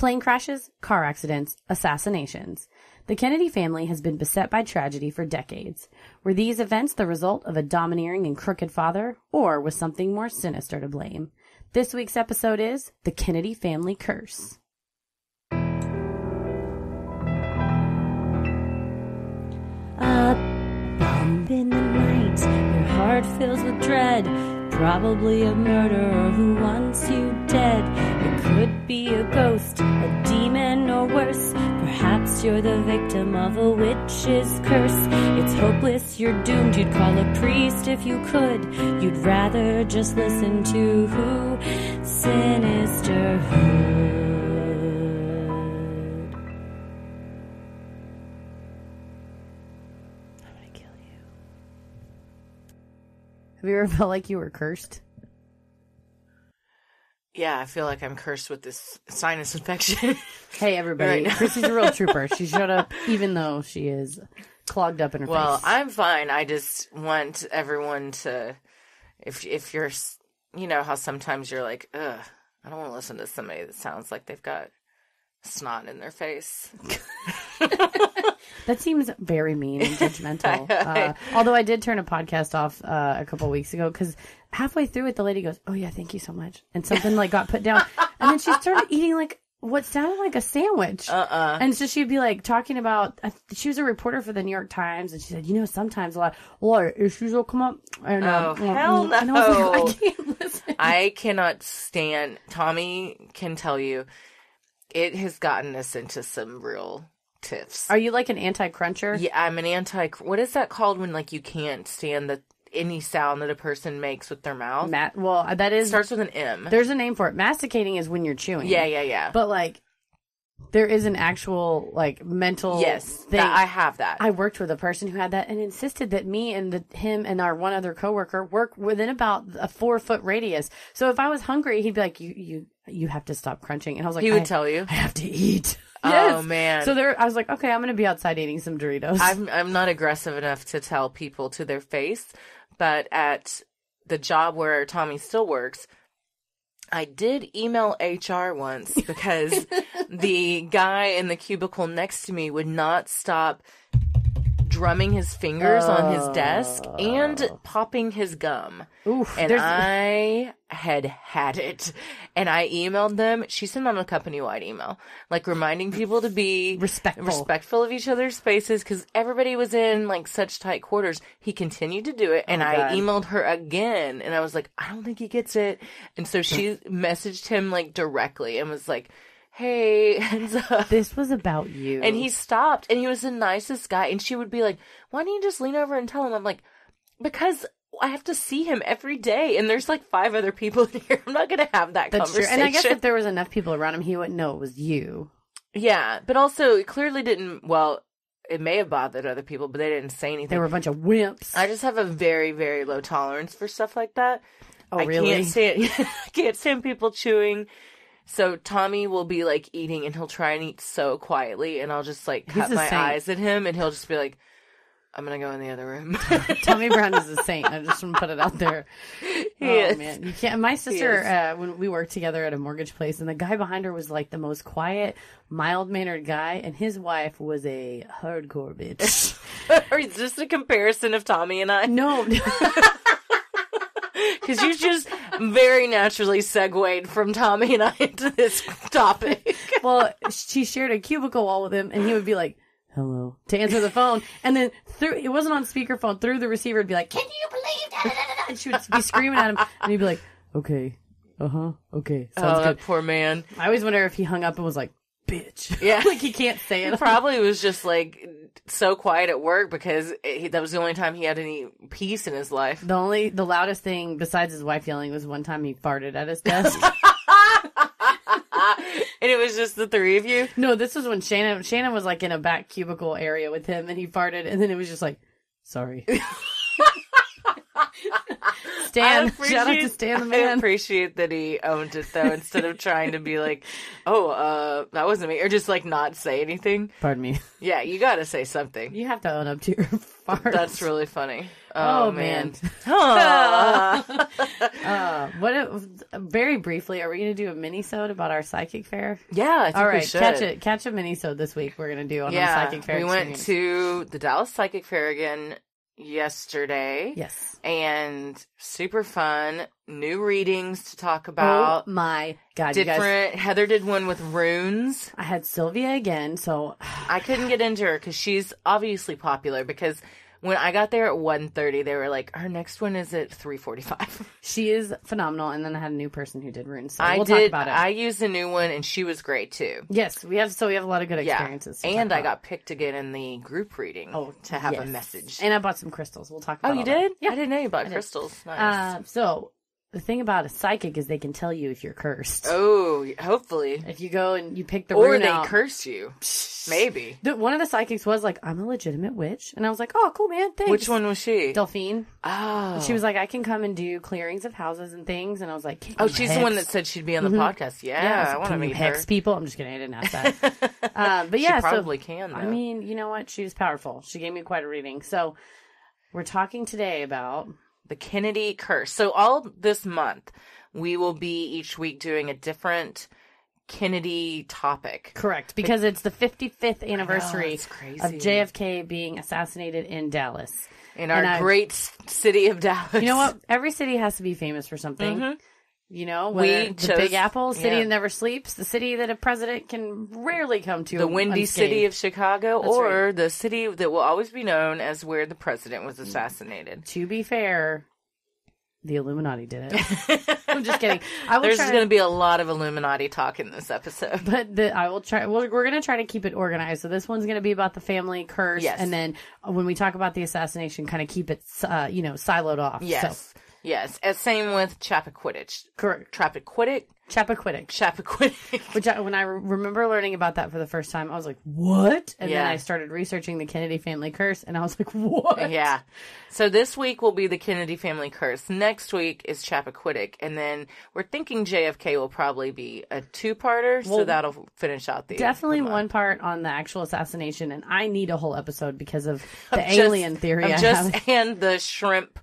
Plane crashes, car accidents, assassinations. The Kennedy family has been beset by tragedy for decades. Were these events the result of a domineering and crooked father, or was something more sinister to blame? This week's episode is The Kennedy Family Curse. A bump in the night, your heart fills with dread. Probably a murderer who wants you dead. Could be a ghost, a demon, or worse. Perhaps you're the victim of a witch's curse. It's hopeless, you're doomed. You'd call a priest if you could. You'd rather just listen to who? Sinister you. Have you ever felt like you were cursed? Yeah, I feel like I'm cursed with this sinus infection. Hey, everybody. Right. Chrissy's a real trooper. She showed up even though she is clogged up in her well, face. Well, I'm fine. I just want everyone to, if if you're, you know how sometimes you're like, ugh, I don't want to listen to somebody that sounds like they've got snot in their face. That seems very mean and judgmental. uh, although I did turn a podcast off uh, a couple weeks ago because halfway through it, the lady goes, "Oh yeah, thank you so much," and something like got put down, and then she started eating like what sounded like a sandwich. Uh-uh. And so she'd be like talking about. uh, She was a reporter for the New York Times, and she said, "You know, sometimes a lot, a lot of issues will come up." And, Oh, uh, hell And I like, no. I can't listen. I cannot stand. Tommy can tell you, it has gotten us into some real tiffs. Are you like an anti-cruncher? Yeah, I'm an anti. What is that called when like you can't stand the any sound that a person makes with their mouth? Matt. Well, uh, that is starts with an M. There's a name for it. Masticating is when you're chewing. Yeah, yeah, yeah. But like, there is an actual like mental yes, thing. that, I have that. I worked with a person who had that and insisted that me and the, him and our one other coworker work within about a four foot radius. So if I was hungry, he'd be like, "You, you, you have to stop crunching," and I was like, he would tell you. I have to eat." Oh, man. So there, I was like, "Okay, I'm going to be outside eating some Doritos." I'm I'm not aggressive enough to tell people to their face, but at the job where Tommy still works, I did email HR once because the guy in the cubicle next to me would not stop drumming his fingers on his desk and oh. popping his gum. Oof, and there's- I had had it. And I emailed them. She sent out a company wide email, like reminding people to be Respectful. respectful of each other's spaces because everybody was in like such tight quarters. He continued to do it. And oh, I Oh God. emailed her again and I was like, I don't think he gets it. And so she messaged him like directly and was like, Hey, up. this was about you, And he stopped and he was the nicest guy. And she would be like, Why don't you just lean over and tell him? I'm like, Because I have to see him every day and there's like five other people in here. I'm not going to have that That's true. conversation. And I guess if there was enough people around him, he wouldn't know it was you. yeah. But also, it clearly didn't, well, it may have bothered other people, but they didn't say anything. They were a bunch of wimps. I just have a very, very low tolerance for stuff like that. oh, I really? can't stand, I can't stand people chewing. So Tommy will be like eating and he'll try and eat so quietly and I'll just like He's cut a my saint. eyes at him and he'll just be like, I'm gonna go in the other room. Tommy Brown is a saint. I just want to put it out there. He oh is. man, you can't. My sister, uh, when we worked together at a mortgage place, and the guy behind her was like the most quiet, mild mannered guy, and his wife was a hardcore bitch. or is this a comparison of Tommy and I? no, Because you just very naturally segued from Tommy and I into this topic. well, she shared a cubicle wall with him, and he would be like. Hello. To answer the phone, and then through it wasn't on speakerphone. Through the receiver, it'd be like, "Can you believe that?" And she would be screaming at him, and he'd be like, "Okay, uh huh, okay, sounds oh, good." poor man. I always wonder if he hung up and was like, "Bitch," Yeah. like he can't say it. Probably was just like so quiet at work because it, that was the only time he had any peace in his life. The only, the loudest thing besides his wife yelling was one time he farted at his desk. and it was just the three of you. no, this was when Shannon, Shannon was like in a back cubicle area with him and he farted and then it was just like, sorry. Stan. I Shout out to appreciate- Stan the I man. appreciate that he owned it though, instead of trying to be like, "Oh, uh, that wasn't me," or just like not say anything. Pardon me. Yeah, you got to say something. You have to own up to your farts. That's really funny. Oh, Oh, man. man. Uh, what? It, very briefly, are we going to do a mini sode about our psychic fair? yeah, I think All we should. catch it. Catch a mini sode this week. We're going to do on Yeah, our psychic fair. we went to the Dallas Psychic Fair again yesterday. yes. and super fun. New readings to talk Oh about. my god, you guys! Different. Heather did one with runes. I had Sylvia again, so I couldn't get into her because she's obviously popular. Because when I got there at 1.30, they were like, "Our next one is at 3.45. she is phenomenal. And then I had a new person who did runes. So I we'll did. talk about it. I used a new one, and she was great too. yes, we have. So we have a lot of good experiences. talk and I got picked again in the group reading Oh, to have a message. and I bought some crystals. We'll talk. about oh, you all that. did? Yeah. I didn't know you bought did. crystals. Nice. Uh, so the thing about a psychic is they can tell you if you're cursed. oh, hopefully. If you go and you pick the Or rune they out, curse you. Maybe. The, one of the psychics was like, "I'm a legitimate witch," and I was like, "Oh, cool, man. Thanks." Which one was she? Delphine. Oh. She was like, "I can come and do clearings of houses and things," and I was like, "Can Oh, you she's the hex?" one that said she'd be on the podcast. Yeah, Mm-hmm. Yeah, I want to can you meet hex her. people. I'm just kidding. I didn't ask that. um, but yeah, she so- probably can. Though. I mean, you know what? She was powerful. She gave me quite a reading. So we're talking today about the Kennedy curse. So all this month, we will be each week doing a different Kennedy topic. correct because it's the 55th anniversary crazy. of JFK being assassinated in Dallas. In our And I- great s- city of Dallas. You know what? Every city has to be famous for something. Mm-hmm. You know, We the chose- Big Apple, city yeah. that never sleeps, the city that a president can rarely come to. The windy unscathed. city of Chicago, That's or the city that will always be known as where the president was assassinated. To be fair, the Illuminati did it. I'm just kidding. I will There's going to be a lot of Illuminati talk in this episode. But the, I will try. We're, we're going to try to keep it organized. So this one's going to be about the family curse, Yes. and then when we talk about the assassination, kind of keep it, uh, you know, siloed off. Yes. So, Yes. And same with Chappaquiddick. correct. Chappaquiddick? Chappaquiddick. Chappaquiddick. Which I, when I re- remember learning about that for the first time, I was like, "What?" And then I started researching the Kennedy family curse, and I was like, "What?" Yeah. So this week will be the Kennedy family curse. Next week is Chappaquiddick. And then we're thinking JFK will probably be a two parter. so that'll finish out the. Definitely one part on the actual assassination, and I need a whole episode because of the Just- alien theory. of I just and the shrimp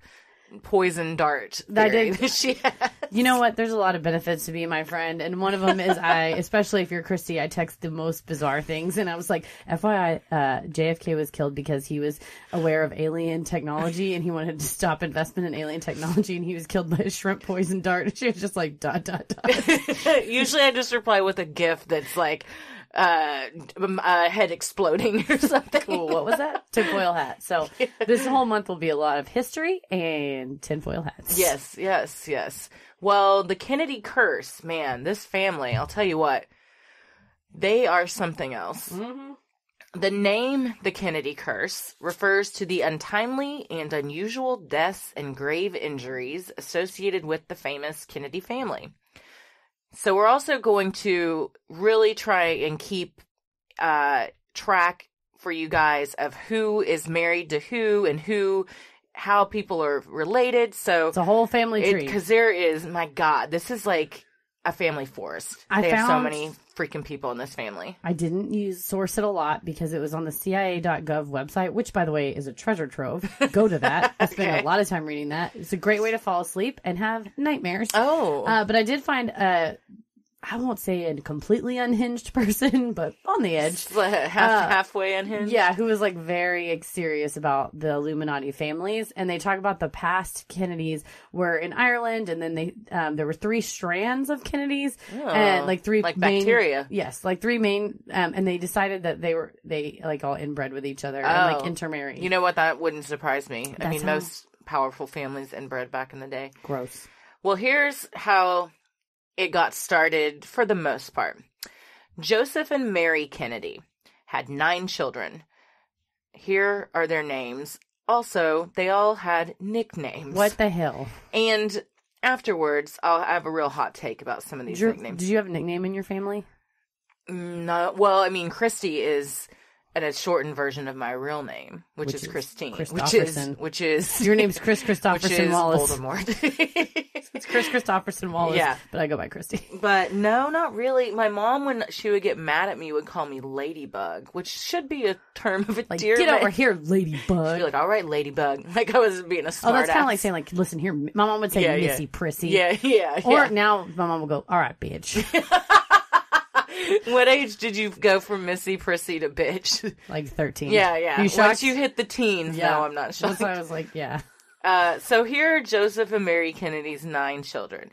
poison dart. I did- that she had. You know what? There's a lot of benefits to being my friend, and one of them is I, especially if you're Christy, I text the most bizarre things, and I was like, "FYI, uh, JFK was killed because he was aware of alien technology, and he wanted to stop investment in alien technology, and he was killed by a shrimp poison dart." And she was just like, "Dot dot dot." Usually I just reply with a gif that's like uh, a head exploding or something. cool. What was that? Tinfoil hat. So this whole month will be a lot of history and tinfoil hats. Yes, yes, yes. Well, the Kennedy curse, man, this family, I'll tell you what, they are something else. The name, the Kennedy curse, refers to the untimely and unusual deaths and grave injuries associated with the famous Kennedy family. So we're also going to really try and keep uh, track for you guys of who is married to who and who, how people are related. So It's a whole family tree. because there is, my God, this is like a family forest. I they have so many freaking people in this family. I didn't use source it a lot because it was on the CIA.gov website, which by the way is a treasure trove. Go to that. I spent Okay. a lot of time reading that. It's a great way to fall asleep and have nightmares. Oh, Uh, but I did find a, I won't say a completely unhinged person, but on the edge. Half uh, halfway unhinged. Yeah, who was like very serious about the Illuminati families, and they talk about the past Kennedys were in Ireland, and then they um, there were three strands of Kennedys, and like three Oh, like main- bacteria. Yes, like three main, um, and they decided that they were they like all inbred with each other and like Oh. intermarried. You know what? That wouldn't surprise me. I mean, how- most powerful families inbred back in the day. gross. Well, here's how it got started for the most part. Joseph and Mary Kennedy had nine children. Here are their names. Also, they all had nicknames. What the hell? And afterwards, I'll have a real hot take about some of these Drew, nicknames. did you have a nickname in your family? Mm, no, well, I mean, Christy is a shortened version of my real name, which, Which is is Christine, which is which is Your name's Chris Christopherson Wallace. Voldemort. It's Chris Christopherson Wallace. Yeah. But I go by Christy. but no, not really. My mom, when she would get mad at me, would call me Ladybug, which should be a term of Like, endearment. get over here, Ladybug. She'd be like, "All right, Ladybug," like I was being a oh, that's kind of like saying, like, listen here. My mom would say Yeah, yeah. Missy Prissy. yeah, yeah. Or yeah. now my mom will go, all right, bitch. what age did you go from Missy Prissy to bitch? like 13. yeah, yeah. You shocked? Once you hit the teens, no, I'm not That's shocked. why I was like, yeah. Uh, so here are Joseph and Mary Kennedy's nine children.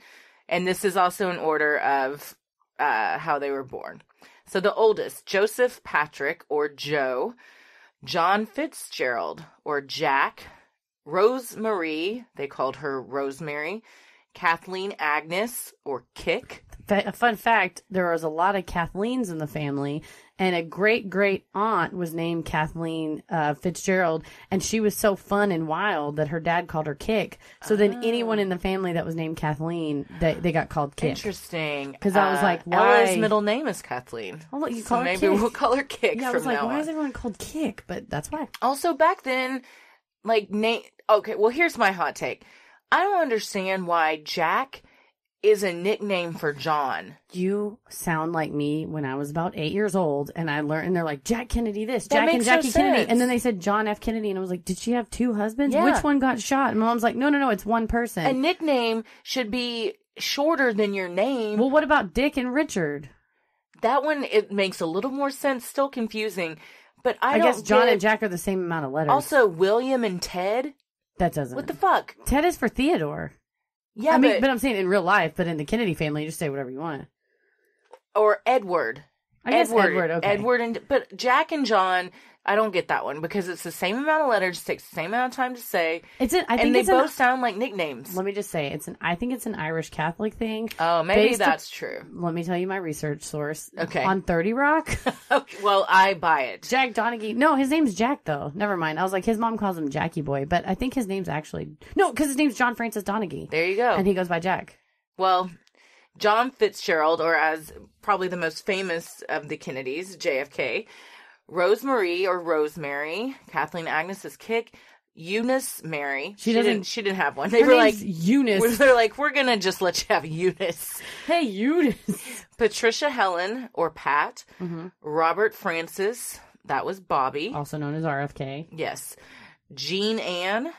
And this is also in order of uh, how they were born. So the oldest, Joseph Patrick, or Joe, John Fitzgerald, or Jack, Rose Marie, they called her Rosemary, Kathleen Agnes, or Kick, a fun fact there was a lot of Kathleens in the family, and a great great aunt was named Kathleen uh, Fitzgerald, and she was so fun and wild that her dad called her Kick. So then anyone in the family that was named Kathleen, they, they got called Kick. Interesting. 'Cause I was Uh, like, Ella's why- middle name is Kathleen. Oh, look, you So call her maybe Kick. we'll call her Kick yeah, I was like, why on. is everyone called Kick? But that's why. Also, back then, like name. Okay, well, here's my hot take. I don't understand why Jack is a nickname for John. You sound like me when I was about eight years old, and I learned, and they're like Jack Kennedy this, That Jack and makes no Jackie Kennedy, sense. and then they said John F. Kennedy, and I was like, did she have two husbands? Yeah. Which one got shot? And my mom's like, no, no, no, it's one person. A nickname should be shorter than your name. well, what about Dick and Richard? that one it makes a little more sense. Still confusing, but I, I, don't guess John get- and Jack are the same amount of letters. Also, William and Ted. that doesn't. What the fuck? Ted is for Theodore. Yeah, I mean, but, but I'm saying in real life, but in the Kennedy family, you just say whatever you want. or Edward. I guess Edward. okay. Edward and but Jack and John, I don't get that one because it's the same amount of letters, takes the same amount of time to say, It's an. I think and they it's an- both sound like nicknames. Let me just say, it's an. I think it's an Irish Catholic thing. Oh, maybe that's true. Let me tell you my research source. Okay. On Thirty Rock, Okay, well, I buy it. Jack Donaghy. No, his name's Jack though. Never mind. I was like, his mom calls him Jackie Boy, but I think his name's actually no, because his name's John Francis Donaghy, There you go. and he goes by Jack. well, John Fitzgerald, or as probably the most famous of the Kennedys, JFK, Rosemary or Rosemary, Kathleen Agnes's kick, Eunice Mary. She doesn't- Didn't, she didn't have one. They were like. Eunice. They're like, we're gonna just let you have Eunice. hey, Eunice. Patricia Helen or Pat, Mm-hmm. Robert Francis, that was Bobby. also known as RFK. Yes. Jean Ann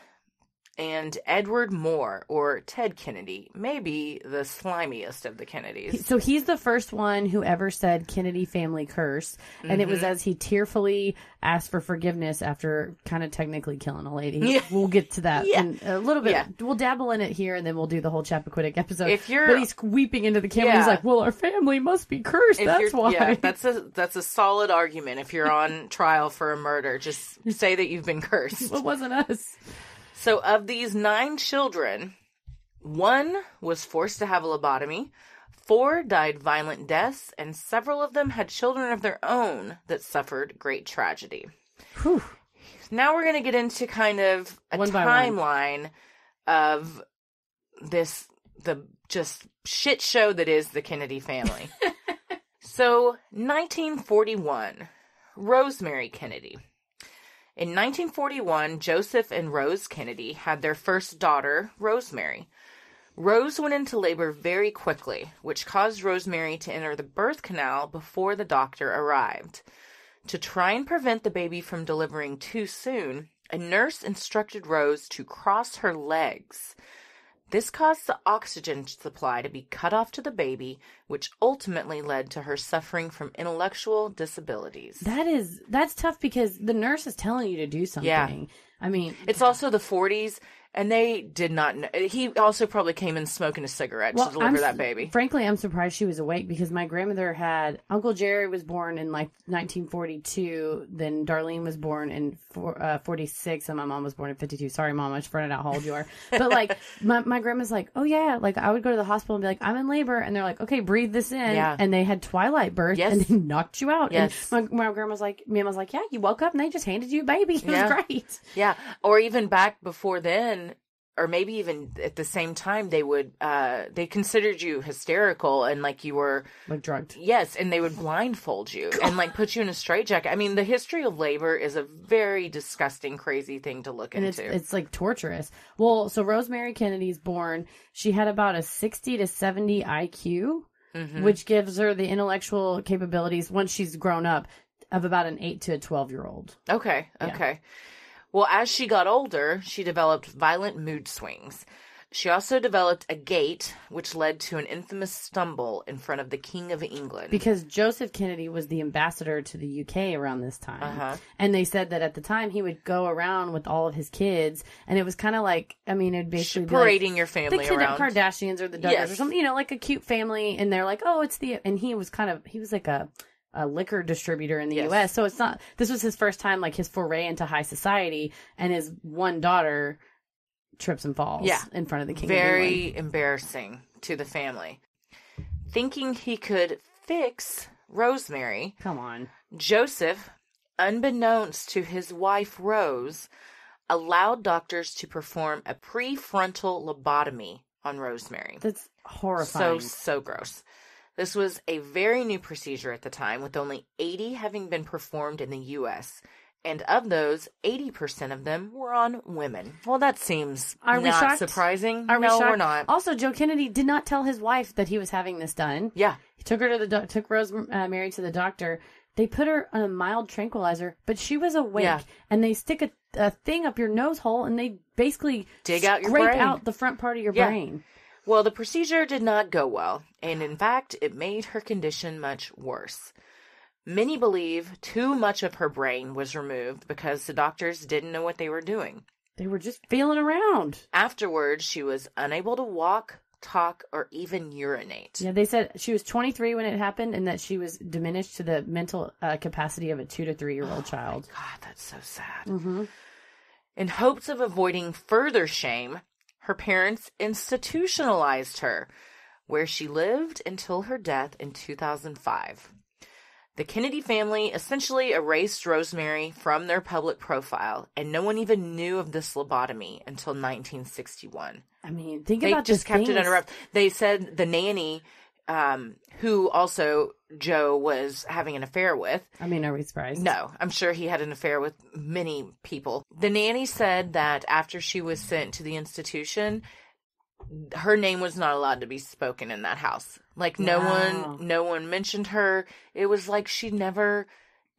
and Edward Moore or Ted Kennedy, maybe the slimiest of the Kennedys. So he's the first one who ever said Kennedy family curse, and it was Mm-hmm. as he tearfully asked for forgiveness after kind of technically killing a lady. Yeah. We'll get to that Yeah. in a little bit. Yeah. We'll dabble in it here, and then we'll do the whole Chappaquiddick episode. If you're- but he's weeping into the camera. Yeah. He's like, "Well, our family must be cursed. If That's why." Yeah, that's a that's a solid argument. If you're on trial for a murder, just say that you've been cursed. it wasn't us. So, of these nine children, one was forced to have a lobotomy, four died violent deaths, and several of them had children of their own that suffered great tragedy. Whew. Now we're going to get into kind of a One timeline of this, the just shit show that is the Kennedy family. so, 1941, Rosemary Kennedy. In 1941, Joseph and Rose Kennedy had their first daughter, Rosemary. Rose went into labor very quickly, which caused Rosemary to enter the birth canal before the doctor arrived. To try and prevent the baby from delivering too soon, a nurse instructed Rose to cross her legs. This caused the oxygen supply to be cut off to the baby, which ultimately led to her suffering from intellectual disabilities. That is that's tough because the nurse is telling you to do something. Yeah. I mean, It's also the 40s, and they did not know. He also probably came in smoking a cigarette to deliver I'm that baby. Frankly, I'm surprised she was awake because my grandmother had Uncle Jerry was born in like 1942. Then Darlene was born in four, uh, 46, and my mom was born in 52. Sorry, mom, I just finding out how old you are. But like, my my grandma's like, oh yeah, like I would go to the hospital and be like, I'm in labor, and they're like, okay, breathe this in, Yeah. and they had twilight birth, Yes. and they knocked you out. Yes. And my my grandma's like, me was like, yeah, you woke up and they just handed you a baby. It Yeah. was great. Yeah. Or even back before then, or maybe even at the same time they would uh they considered you hysterical and like you were Like drugged. yes and they would blindfold you and like put you in a straitjacket i mean the history of labor is a very disgusting crazy thing to look and it's into it's like torturous. Well, so Rosemary Kennedy's born. She had about a sixty to seventy IQ, Mhm. which gives her the intellectual capabilities once she's grown up of about an eight to a twelve year old. Okay, Yeah. Well, as she got older, she developed violent mood swings. She also developed a gait, which led to an infamous stumble in front of the King of England. Because Joseph Kennedy was the ambassador to the UK around this time. Uh-huh. And they said that at the time he would go around with all of his kids and it was kind of like I mean it'd basically be like, parading your the family kid around. Kardashians or the Duggars Yes. or something, you know, like a cute family, and they're like, oh, it's the, and he was kind of, he was like a, a liquor distributor in the Yes. U.S. So it's not, this was his first time, like his foray into high society, and his one daughter trips and falls Yeah. in front of the king. Very embarrassing to the family. Thinking he could fix Rosemary, Come on. Joseph, unbeknownst to his wife Rose, allowed doctors to perform a prefrontal lobotomy on Rosemary. That's horrifying. So, so gross. This was a very new procedure at the time, with only 80 having been performed in the U.S. And of those, 80% of them were on women. Well, that seems Are we not shocked? surprising. Are we no, shocked? we're not. Also, Joe Kennedy did not tell his wife that he was having this done. Yeah. He took her to the doc- took Rose uh, Mary to the doctor. They put her on a mild tranquilizer, but she was awake, Yeah. and they stick a, a thing up your nose hole, and they basically Dig out your brain. out the front part of your Yeah. brain. Well, the procedure did not go well, and in fact, it made her condition much worse. Many believe too much of her brain was removed because the doctors didn't know what they were doing. They were just feeling around. Afterwards, she was unable to walk, talk, or even urinate. Yeah, they said she was 23 when it happened, and that she was diminished to the mental uh, capacity of a two to three year old child. God, that's so sad. Mm-hmm. In hopes of avoiding further shame, her parents institutionalized her, where she lived until her death in 2005. The Kennedy family essentially erased Rosemary from their public profile, and no one even knew of this lobotomy until 1961. I mean, think They about just kept it things- under wraps. They said the nanny, um, who also Joe was having an affair with, I mean, are we surprised? no, I'm sure he had an affair with many people. The nanny said that after she was sent to the institution, her name was not allowed to be spoken in that house. Like no Wow. one no one mentioned her. It was like she never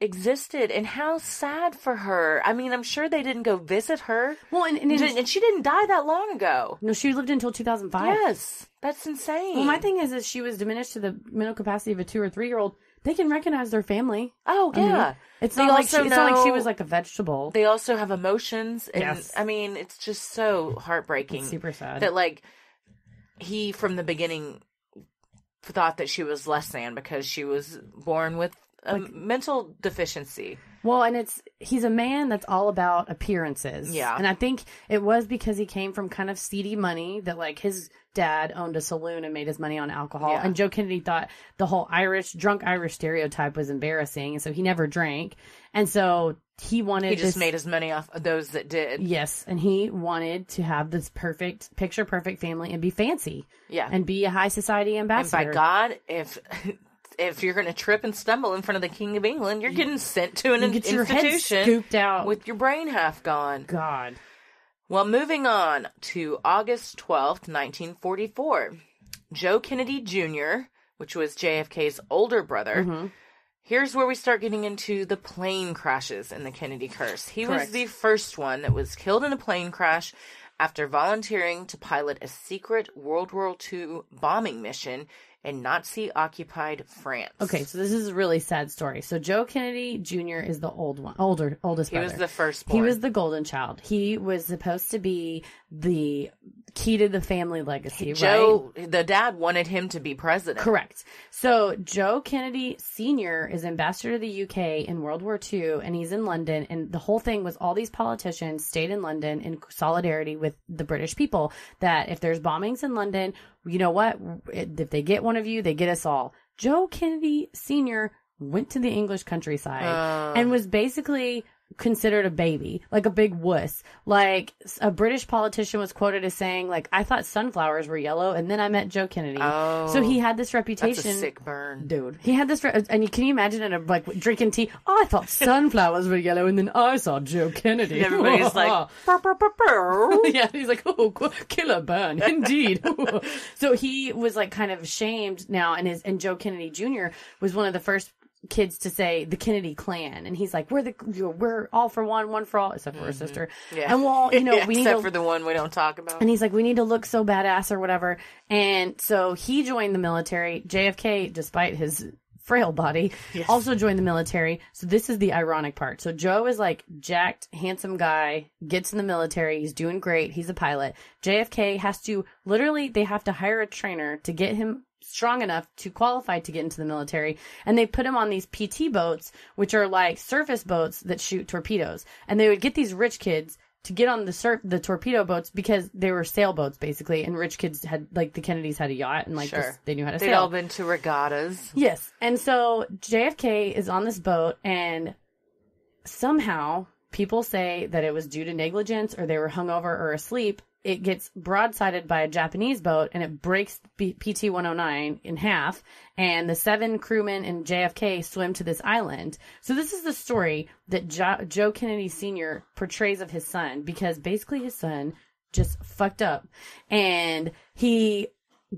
existed and how sad for her. I mean, I'm sure they didn't go visit her. Well, and, and, And, and she didn't die that long ago. no, she lived until 2005. Yes. That's insane. Well, my thing is, is she was diminished to the mental capacity of a two or three year old. They can recognize their family. Oh I mean, yeah. it's They not like she, also it's not like she was like a vegetable. they also have emotions and Yes. I mean, it's just so heartbreaking. It's super sad. that like he from the beginning thought that she was less than because she was born with a mental deficiency. Well, and it's he's a man that's all about appearances. Yeah. And I think it was because he came from kind of seedy money that like his dad owned a saloon and made his money on alcohol. Yeah. And Joe Kennedy thought the whole Irish drunk Irish stereotype was embarrassing, and so he never drank. And so he wanted He just this- made his money off of those that did. Yes, and he wanted to have this perfect picture perfect family and be fancy Yeah. and be a high society And ambassador. by God, if if you're going to trip and stumble in front of the King of England, you're getting sent to an You get your head institution scooped out. with your brain half gone. God. Well, moving on to August 12th, 1944. Joe Kennedy Jr., which was JFK's older brother, Mm-hmm. here's where we start getting into the plane crashes in the Kennedy curse. He was the first one that was killed in a plane crash after volunteering to pilot a secret World War II bombing mission in Nazi occupied France. Okay, so this is a really sad story. So Joe Kennedy Jr. is the old one, older, oldest He was the first He was the golden child. He was supposed to be the key to the family legacy, right? Joe, the dad wanted him to be president. Correct. So Joe Kennedy Sr. is ambassador to the UK in World War II, and he's in London. And the whole thing was all these politicians stayed in London in solidarity with the British people. That if there's bombings in London, you know what? If they get one of you, they get us all. Joe Kennedy Sr. went to the English countryside Uh. and was basically considered a baby, like a big wuss. Like a British politician was quoted as saying, like, I thought sunflowers were yellow and then I met Joe Kennedy. Oh, so he oh, had this That's reputation. a sick burn. Dude, he had this, re- and you, can you imagine it? Like drinking tea. Oh, I thought sunflowers were yellow, and then I saw Joe Kennedy. And everybody's like, "Burr, burr, burr, burr." yeah, he's like, oh, killer burn, indeed. so he was like kind of shamed now, and his and Joe Kennedy Jr. was one of the first kids to say the Kennedy clan, and he's like, we're the we're all for one, one for all, except for her sister. Mm-hmm. Yeah. and well, you know, Yeah, we need except to for the one we don't talk about. and he's like, we need to look so badass or whatever. And so he joined the military. JFK, despite his frail body, also joined the military. So this is the ironic part. So Joe is like jacked, handsome guy, gets in the military. He's doing great. He's a pilot. JFK has to literally, they have to hire a trainer to get him strong enough to qualify to get into the military and they put him on these PT boats which are like surface boats that shoot torpedoes and they would get these rich kids to get on the surf the torpedo boats because they were sailboats basically and rich kids had like the Kennedys had a yacht and like Sure. this, they knew how to They'd sail all been to regattas. Yes. And so JFK is on this boat and somehow people say that it was due to negligence or they were hungover or asleep. It gets broadsided by a Japanese boat and it breaks PT 109 in half. And the seven crewmen and JFK swim to this island. So this is the story that jo- Joe Kennedy Sr. portrays of his son because basically his son just fucked up and he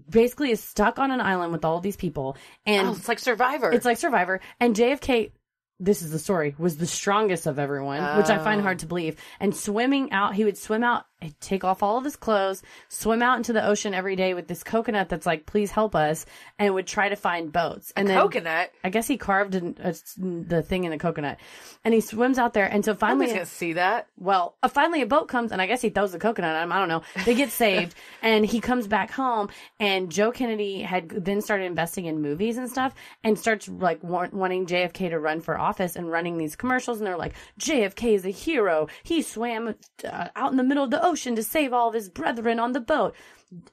basically is stuck on an island with all these people and Oh, it's like Survivor. it's like Survivor. And JFK, this is the story, was the strongest of everyone, which I find hard oh. to believe. And swimming out, he would swim out, and take off all of his clothes, swim out into the ocean every day with this coconut that's like, please help us, and would try to find boats. And then coconut. I guess he carved an, a, the thing in the coconut, and he swims out there. And so finally, Nobody's gonna see that. well, uh, finally a boat comes, and I guess he throws the coconut at him. I don't know. They get saved, and he comes back home. And Joe Kennedy had then started investing in movies and stuff, and starts like wa- wanting JFK to run for office and running these commercials. And they're like, JFK is a hero. He swam uh, out in the middle of the ocean to save all of his brethren on the boat.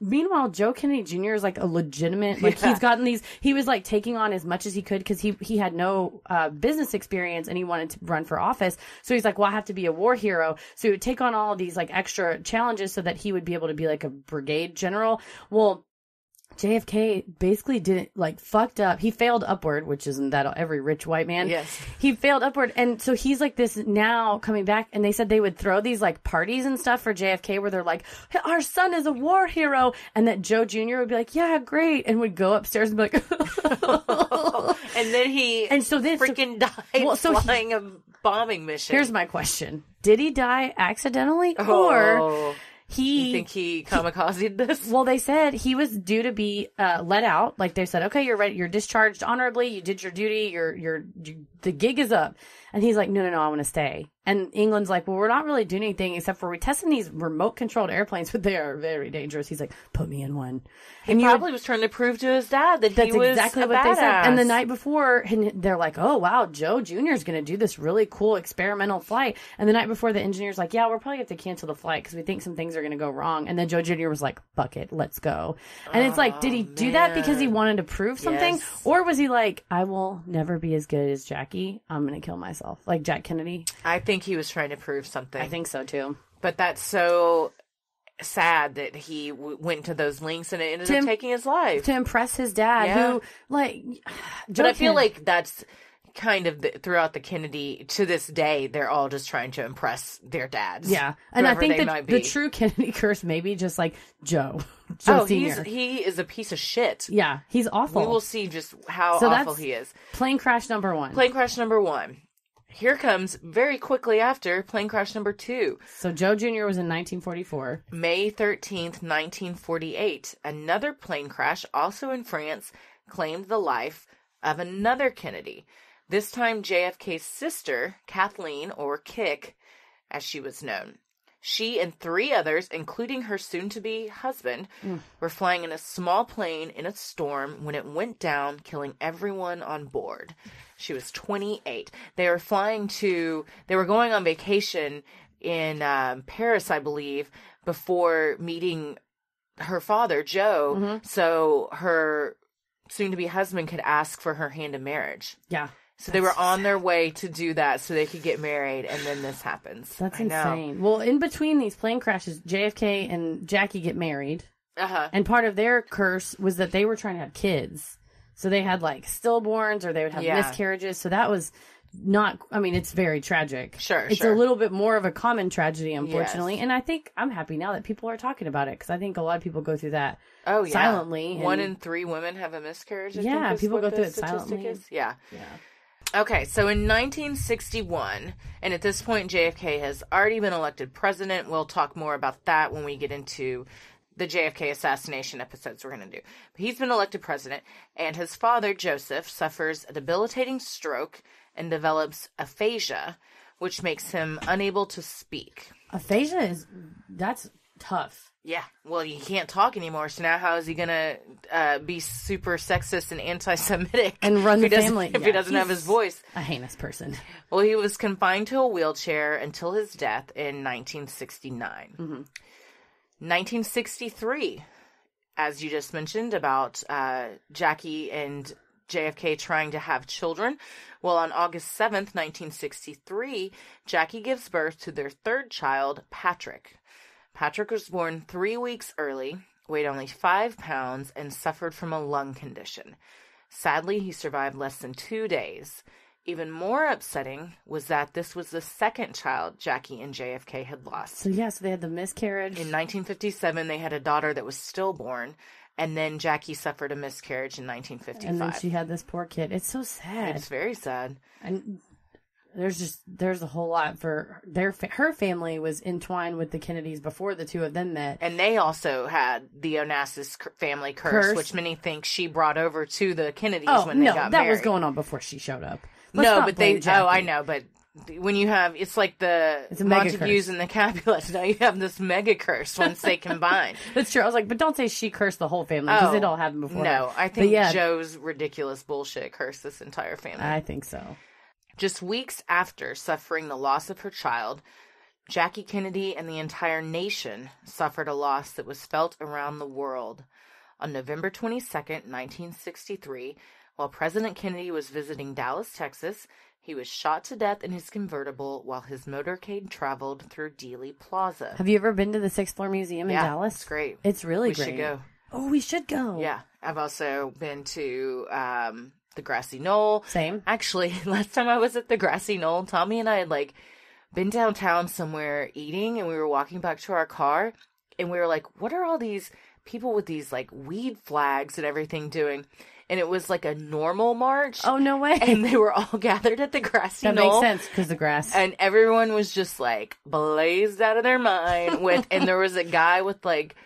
Meanwhile, Joe Kennedy Jr. is like a legitimate, like Yeah. he's gotten these, he was like taking on as much as he could because he, he had no uh, business experience and he wanted to run for office. So he's like, well, I have to be a war hero. So he would take on all of these like extra challenges so that he would be able to be like a brigade general. Well, JFK basically didn't like fucked up. He failed upward, which isn't that every rich white man. Yes. He failed upward. And so he's like this now coming back. And they said they would throw these like parties and stuff for JFK where they're like, our son is a war hero. And that Joe Jr. would be like, yeah, great. And would go upstairs and be like, And then he and so then so- freaking died Well, so he- flying a bombing mission. here's my question. Did he die accidentally Oh. or he You think he kamikazed this? Well, they said he was due to be uh, let out. Like they said, okay, you're ready. You're discharged honorably. You did your duty. You're, you're, you, the gig is up. And he's like, no, no, no, I want to stay. And England's like, well, we're not really doing anything except for we're testing these remote controlled airplanes, but they are very dangerous. He's like, put me in one. and He would- probably was trying to prove to his dad that that's he was exactly what they said. And the night before, and they're like, "Oh wow, Joe Junior is going to do this really cool experimental flight." And the night before, the engineer's like, "Yeah, we're probably going to have to cancel the flight because we think some things are going to go wrong." And then Joe Junior was like, "Fuck it, let's go." And it's like, did he oh, do that because he wanted to prove something, Yes. or was he like, "I will never be as good as Jackie. I'm going to kill myself," like Jack Kennedy? I think he was trying to prove something. I think so too. but that's so sad that he w- went to those links and it ended Tim- up taking his life. To impress his dad, Yeah. who like, but I feel like that's kind of the, throughout the Kennedy to this day, they're all just trying to impress their dads. Yeah, and I think they that might the true Kennedy curse may be just like Joe. Joe Oh, he's he is a piece of shit. yeah, he's awful. We will see just how So awful he is. Plane crash number one. Plane crash number one. Here comes very quickly after plane crash number two. so Joe Jr. was in 1944. May 13th, 1948, another plane crash, also in France, claimed the life of another Kennedy. This time, JFK's sister, Kathleen, or Kick, as she was known. She and three others, including her soon to be husband, were flying in a small plane in a storm when it went down, killing everyone on board. She was 28. They were flying to, they were going on vacation in um, Paris, I believe, before meeting her father, Joe, so her soon to be husband could ask for her hand in marriage. Yeah, So they were on their way to do that so they could get married, and then this happens. That's I know. insane. Well, in between these plane crashes, JFK and Jackie get married. Uh-huh. And part of their curse was that they were trying to have kids. So they had like stillborns or they would have Yeah. miscarriages. So that was not, I mean, it's very tragic. Sure, It's sure. a little bit more of a common tragedy, unfortunately. Yes. And I think I'm happy now that people are talking about it because I think a lot of people go through that. Oh yeah, silently One and- in three women have a miscarriage. I Yeah, people go through it silently. is. Yeah. Yeah. Okay, so in 1961, and at this point, JFK has already been elected president. We'll talk more about that when we get into the JFK assassination episodes we're going to do. But he's been elected president, and his father, Joseph, suffers a debilitating stroke and develops aphasia, which makes him unable to speak. Aphasia is, that's tough. Yeah, well, he can't talk anymore. So now, how is he gonna uh, be super sexist and anti-Semitic And run the family? if he doesn't have his voice? A heinous person. Well, he was confined to a wheelchair until his death in 1969. 1963, as you just mentioned about uh, Jackie and JFK trying to have children. Well, on August 7th, 1963, Jackie gives birth to their third child, Patrick. Patrick was born three weeks early, weighed only five pounds, and suffered from a lung condition. Sadly, he survived less than two days. Even more upsetting was that this was the second child Jackie and JFK had lost. So, yeah, so they had the miscarriage. In 1957, they had a daughter that was stillborn, and then Jackie suffered a miscarriage in 1955. and then she had this poor kid. It's so sad. It's very sad. and there's just there's a whole lot for their her family was entwined with the Kennedys before the two of them met. And they also had the Onassis family curse, Curse. which many think she brought over to the Kennedys Oh when they no, got that married. was going on before she showed up. Let's no, but they. Jackie. Oh, I know, but when you have, it's like the It's Montagues and the Capulets. Now you have this mega curse once they combine. That's true. I was like, but don't say she cursed the whole family because Oh, it all happened before. No, her. I think yeah, Joe's ridiculous bullshit cursed this entire family. I think so. Just weeks after suffering the loss of her child, Jackie Kennedy and the entire nation suffered a loss that was felt around the world. On November 22nd, 1963, while President Kennedy was visiting Dallas, Texas, he was shot to death in his convertible while his motorcade traveled through Dealey Plaza. Have you ever been to the Sixth Floor Museum in yeah, Dallas? It's great. It's really we great. should go. Oh, we should go. Yeah. I've also been to um, the Grassy Knoll. Same. Actually, last time I was at the Grassy Knoll, Tommy and I had like been downtown somewhere eating and we were walking back to our car and we were like, what are all these people with these like weed flags and everything doing? And it was like a normal march. Oh no way. And they were all gathered at the Grassy that Knoll. makes sense because the grass. And everyone was just like blazed out of their mind with, and there was a guy with like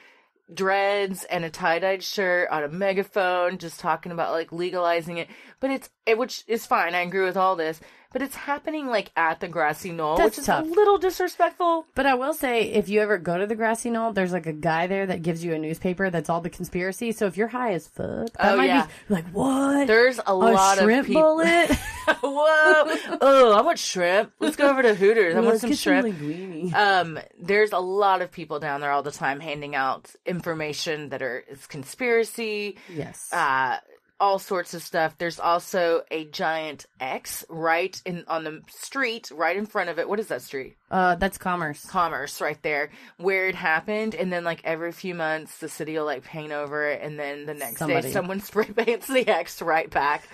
dreads and a tie-dyed shirt on a megaphone just talking about like legalizing it. But it's, it, which is fine. I agree with all this, but it's happening like at the grassy knoll, That's which is tough. a little disrespectful. But I will say, if you ever go to the grassy knoll, there's like a guy there that gives you a newspaper that's all the conspiracy. So if you're high as fuck, that Oh, might yeah. be like what? There's a, a lot shrimp of people. bullet. Whoa! Oh, I want shrimp. Let's go over to Hooters. I want some shrimp. Um, there's a lot of people down there all the time handing out information that are is conspiracy, yes. uh, all sorts of stuff. There's also a giant X right in on the street, right in front of it. What is that street? Uh, that's commerce. Commerce, right there, where it happened. And then like every few months, the city will like paint over it, and then the next Somebody. day, someone spray paints the X right back.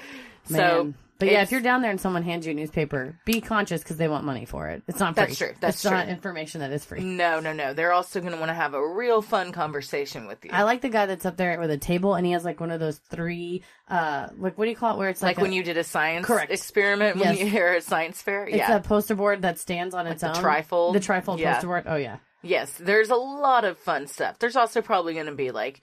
So. But yeah, if you're down there and someone hands you a newspaper, be conscious because they want money for it. It's not free. That's true. That's it's not true. information that is free. No, no, no. They're also going to want to have a real fun conversation with you. I like the guy that's up there with a table and he has like one of those three, uh, like what do you call it? Where it's like like, when a, you did a science Correct. experiment when Yes. you hear a science fair. Yeah. it's a poster board that stands on its the own. trifold? The trifold Yeah. poster board. Oh yeah. yes, there's a lot of fun stuff. There's also probably going to be like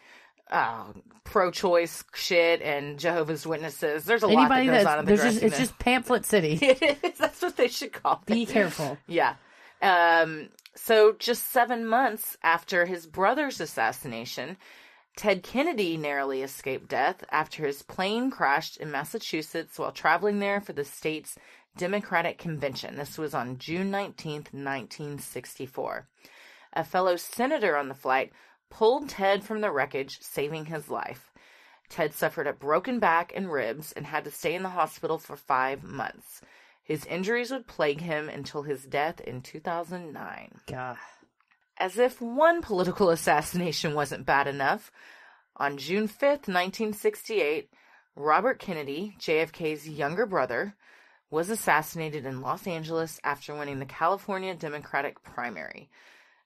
uh, pro-choice shit and Jehovah's Witnesses. There's a Anybody lot that goes on in the just it's just pamphlet city. It is. That's what they should call it. Be careful. Yeah. Um, so just seven months after his brother's assassination, Ted Kennedy narrowly escaped death after his plane crashed in Massachusetts while traveling there for the state's Democratic Convention. This was on June 19th, 1964. A fellow senator on the flight pulled Ted from the wreckage, saving his life. Ted suffered a broken back and ribs and had to stay in the hospital for five months. His injuries would plague him until his death in 2009. God. As if one political assassination wasn't bad enough, on June 5th, 1968, Robert Kennedy, JFK's younger brother, was assassinated in Los Angeles after winning the California Democratic primary.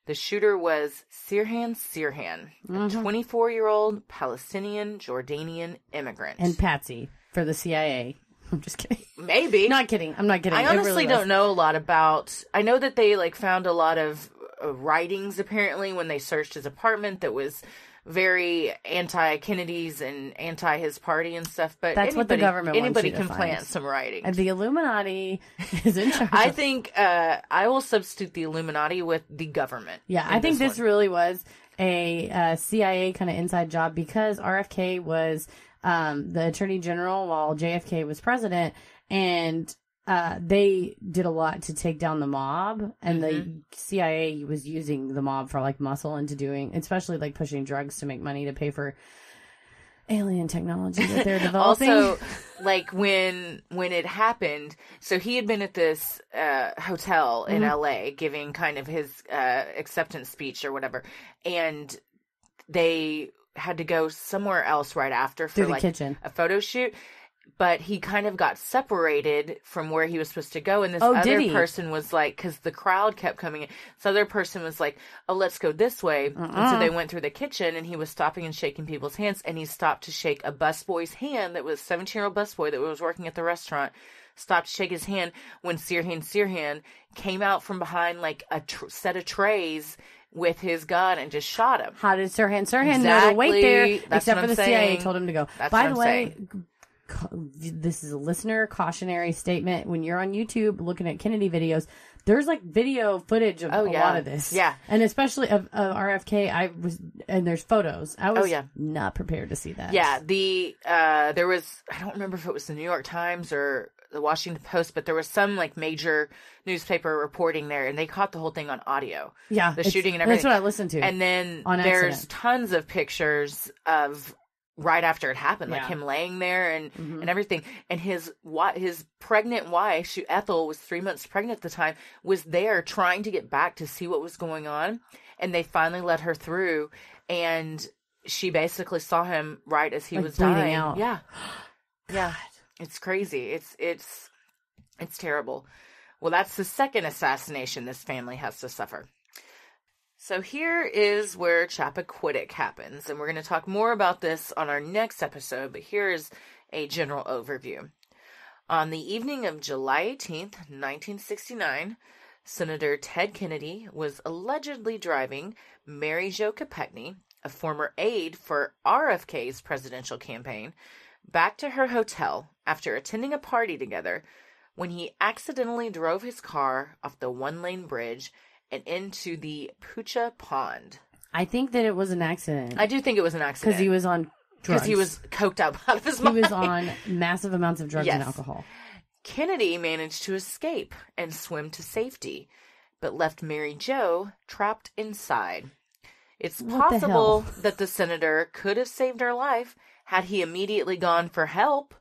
The shooter was Sirhan Sirhan, a 24 year old Palestinian Jordanian immigrant. And Patsy for the CIA. I'm just kidding. Maybe. Not kidding. I'm not kidding. I honestly really don't was. know a lot about. I know that they like found a lot of uh, writings apparently when they searched his apartment that was very anti Kennedy's and anti his party and stuff. But That's what the anybody- government anybody can plant some writing. And the Illuminati is in charge. I think uh, I will substitute the Illuminati with the government. Yeah, I think this one. really was a uh, CIA kind of inside job because RFK was um, the attorney general while JFK was president, and uh, they did a lot to take down the mob, and Mm-hmm. the CIA was using the mob for like muscle into doing, especially like pushing drugs to make money to pay for alien technology that they're developing. also like when when it happened so he had been at this uh hotel in Mm-hmm. la giving kind of his uh acceptance speech or whatever and they had to go somewhere else right after for like kitchen. a photo shoot but he kind of got separated from where he was supposed to go and this Oh, other person was like because the crowd kept coming in. This other person was like oh let's go this way. And Uh-uh. so they went through the kitchen and he was stopping and shaking people's hands and he stopped to shake a busboy's hand that was 17 year old busboy that was working at the restaurant stopped to shake his hand when Sirhan Sirhan came out from behind like a tr- set of trays with his gun and just shot him. How did Sirhan Sirhan know to wait there? That's except for the CIA told him to go. That's By the I'm way, ca- this is a listener cautionary statement. When you're on YouTube looking at Kennedy videos, there's like video footage of Oh, a yeah. lot of this. Yeah. and especially of, of RFK. I was and there's photos. I was Oh, yeah. not prepared to see that. Yeah, the uh there was I don't remember if it was the New York Times or the Washington Post, but there was some like major newspaper reporting there and they caught the whole thing on audio. yeah. The shooting and everything. That's what I listened to. And then On there's accident. tons of pictures of right after it happened, like him laying there and Mhm. and everything. And his what his pregnant wife, she, Ethel, was three months pregnant at the time, was there trying to get back to see what was going on, and they finally let her through, and she basically saw him right as he Like was dying. out. Yeah, yeah, it's crazy. It's it's it's terrible. Well, that's the second assassination this family has to suffer. So here is where Chappaquiddick happens, and we're going to talk more about this on our next episode, but here is a general overview. On the evening of July 18th, 1969, Senator Ted Kennedy was allegedly driving Mary Jo Kopechne, a former aide for RFK's presidential campaign, back to her hotel after attending a party together when he accidentally drove his car off the one lane bridge and into the Poucha Pond. I think that it was an accident I do think it was an accident. because he was on drugs. because he was coked up out of his he mind. was on massive amounts of drugs and Yes. alcohol. Kennedy managed to escape and swim to safety, but left Mary Jo trapped inside. It's What the possible hell? that the senator could have saved her life had he immediately gone for help.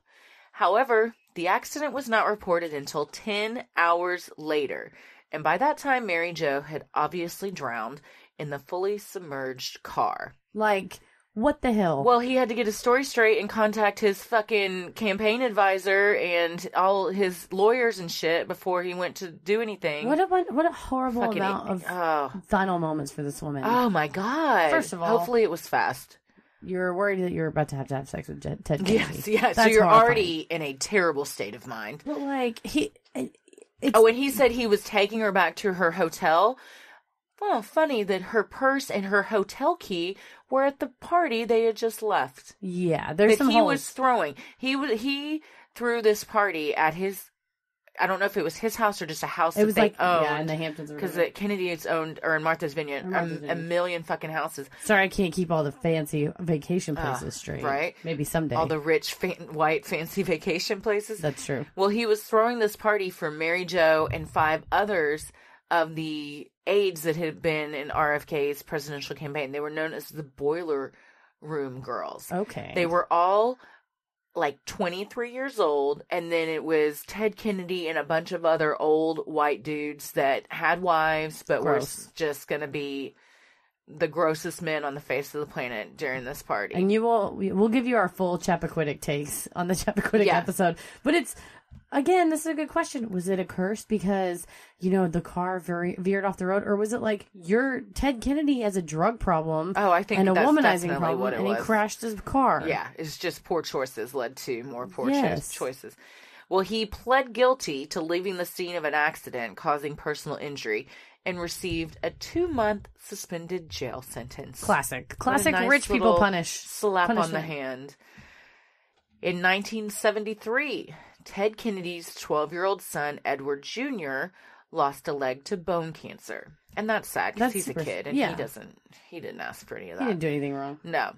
However, the accident was not reported until 10 hours later, and by that time, Mary Jo had obviously drowned in the fully submerged car. Like, what the hell? Well, he had to get his story straight and contact his fucking campaign advisor and all his lawyers and shit before he went to do anything. what a bun- what a horrible fucking amount of oh. final moments for this woman. oh my god! First of all- hopefully it was fast. You're worried that you're about to have to have sex with Ted Ted Kennedy. Yes, yeah. so you're horrifying. already in a terrible state of mind. But like he, it's Oh, and he said he was taking her back to her hotel. Well, funny that her purse and her hotel key were at the party they had just left. yeah. There's that some he holes. was throwing. He was he threw this party at his. I don't know if it was his house or just a house It was like owned. yeah, in the Hamptons. because. Kennedy's owned or in Martha's Vineyard, Martha's a, a million fucking houses. Sorry, I can't keep all the fancy vacation places straight. right. Maybe someday. All the rich, fan, white, fancy vacation places. That's true. Well, he was throwing this party for Mary Jo and five others of the aides that had been in RFK's presidential campaign. They were known as the Boiler room girls. Okay. They were all like 23 years old, and then it was Ted Kennedy and a bunch of other old white dudes that had wives, but were Gross. s- just going to be the grossest men on the face of the planet during this party. And you will we- we'll give you our full Chappaquiddick takes on the Chappaquiddick Yeah. episode. But it's again, this is a good question. Was it a curse because you know the car very, veered off the road, or was it like your Ted Kennedy has a drug problem oh, I think and a that's womanizing definitely problem, what it and was. he crashed his car? Yeah, it's just poor choices led to more poor cho- Yes. choices. Well, he pled guilty to leaving the scene of an accident causing personal injury and received a two month suspended jail sentence. classic, What a classic nice rich people little punish Slap on the punishment. hand. In 1973, Ted Kennedy's 12 year old son, Edward Jr., lost a leg to bone cancer. And that's sad because he's a kid and yeah. he doesn't, he didn't ask for any of that. He didn't do anything wrong. No.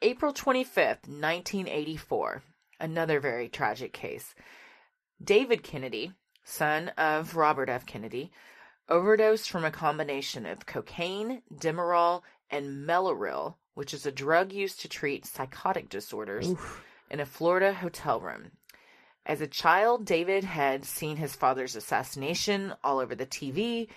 April 25th, 1984. Another very tragic case. David Kennedy, son of Robert F. Kennedy, overdosed from a combination of cocaine, Demerol, and Mellaril, which is a drug used to treat psychotic disorders, in a Florida hotel room. As a child, David had seen his father's assassination all over the TV,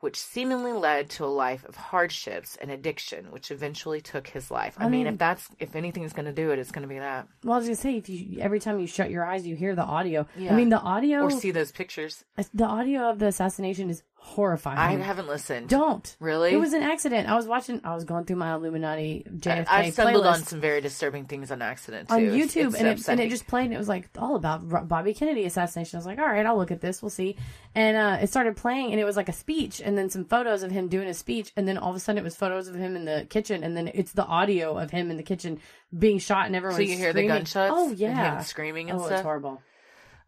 which seemingly led to a life of hardships and addiction, which eventually took his life. I, I mean, mean- if that's if anything's going to do it, it's going to be that. Well, I was gonna say if you every time you shut your eyes, you hear the audio. Yeah. I mean, the audio, Or see those pictures. the audio of the assassination is horrifying. I haven't listened. Don't Really? It was an accident. I was watching. I was going through my Illuminati JFK I stumbled playlist on some very disturbing things on accident too. on It's- YouTube, it's and it and it just played. and It was like all about Bobby Kennedy assassination. I was like, all right, I'll look at this. We'll see. And uh, it started playing, and it was like a speech, and then some photos of him doing a speech, and then all of a sudden it was photos of him in the kitchen, and then it's the audio of him in the kitchen being shot, and everyone. so you hear the gunshots. Oh and yeah, him screaming and oh, it's horrible.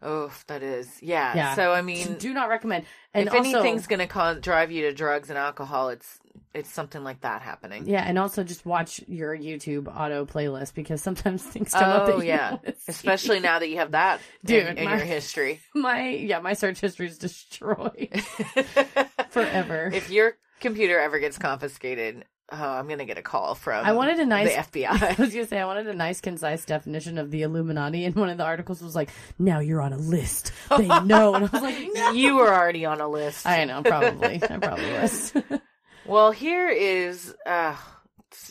Oh, that is yeah. Yeah. So I mean, Do not recommend. And if also, anything's going to cause drive you to drugs and alcohol, it's it's something like that happening. Yeah, and also just watch your YouTube auto playlist because sometimes things come up. Oh yeah, don't wanna see. especially now that you have that Dude, in, in my- your history. my yeah, my search history is destroyed forever. if your computer ever gets confiscated, oh, I'm gonna get a call from. I wanted a nice the I FBI. was gonna say I wanted a nice, concise definition of the Illuminati, and one of the articles was like, "Now you're on a list. They know," and I was like, "No." you were already on a list. I know, probably, I probably was. Well, here is. Uh,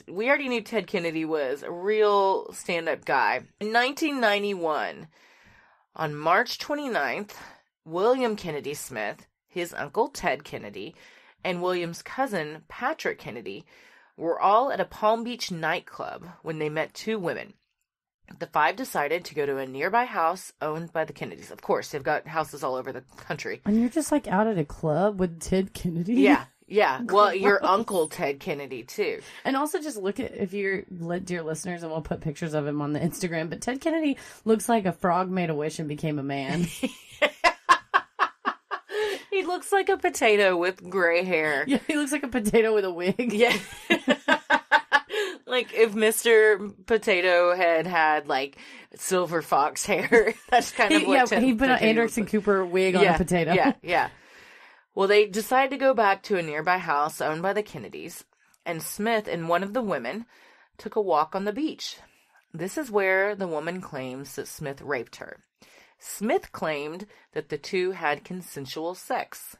we already knew Ted Kennedy was a real stand-up guy. In 1991, on March 29th, William Kennedy Smith, his uncle Ted Kennedy, and William's cousin Patrick Kennedy were all at a Palm Beach nightclub when they met two women. The five decided to go to a nearby house owned by the Kennedys. Of course, they've got houses all over the country. and you're just like out at a club with Ted Kennedy. Yeah, yeah. Well, your uncle Ted Kennedy too. And also just look at if you're dear listeners, and we'll put pictures of him on the Instagram. But Ted Kennedy looks like a frog made a wish and became a man. He looks like a potato with gray hair. yeah, he looks like a potato with a wig. Yeah. like if Mr. Potato Head had like silver fox hair. That's kind of He, what yeah, he put an Anderson looks Cooper wig like. on a potato. Yeah, yeah. Well, they decided to go back to a nearby house owned by the Kennedys, and Smith and one of the women took a walk on the beach. This is where the woman claims that Smith raped her. Smith claimed that the two had consensual sex.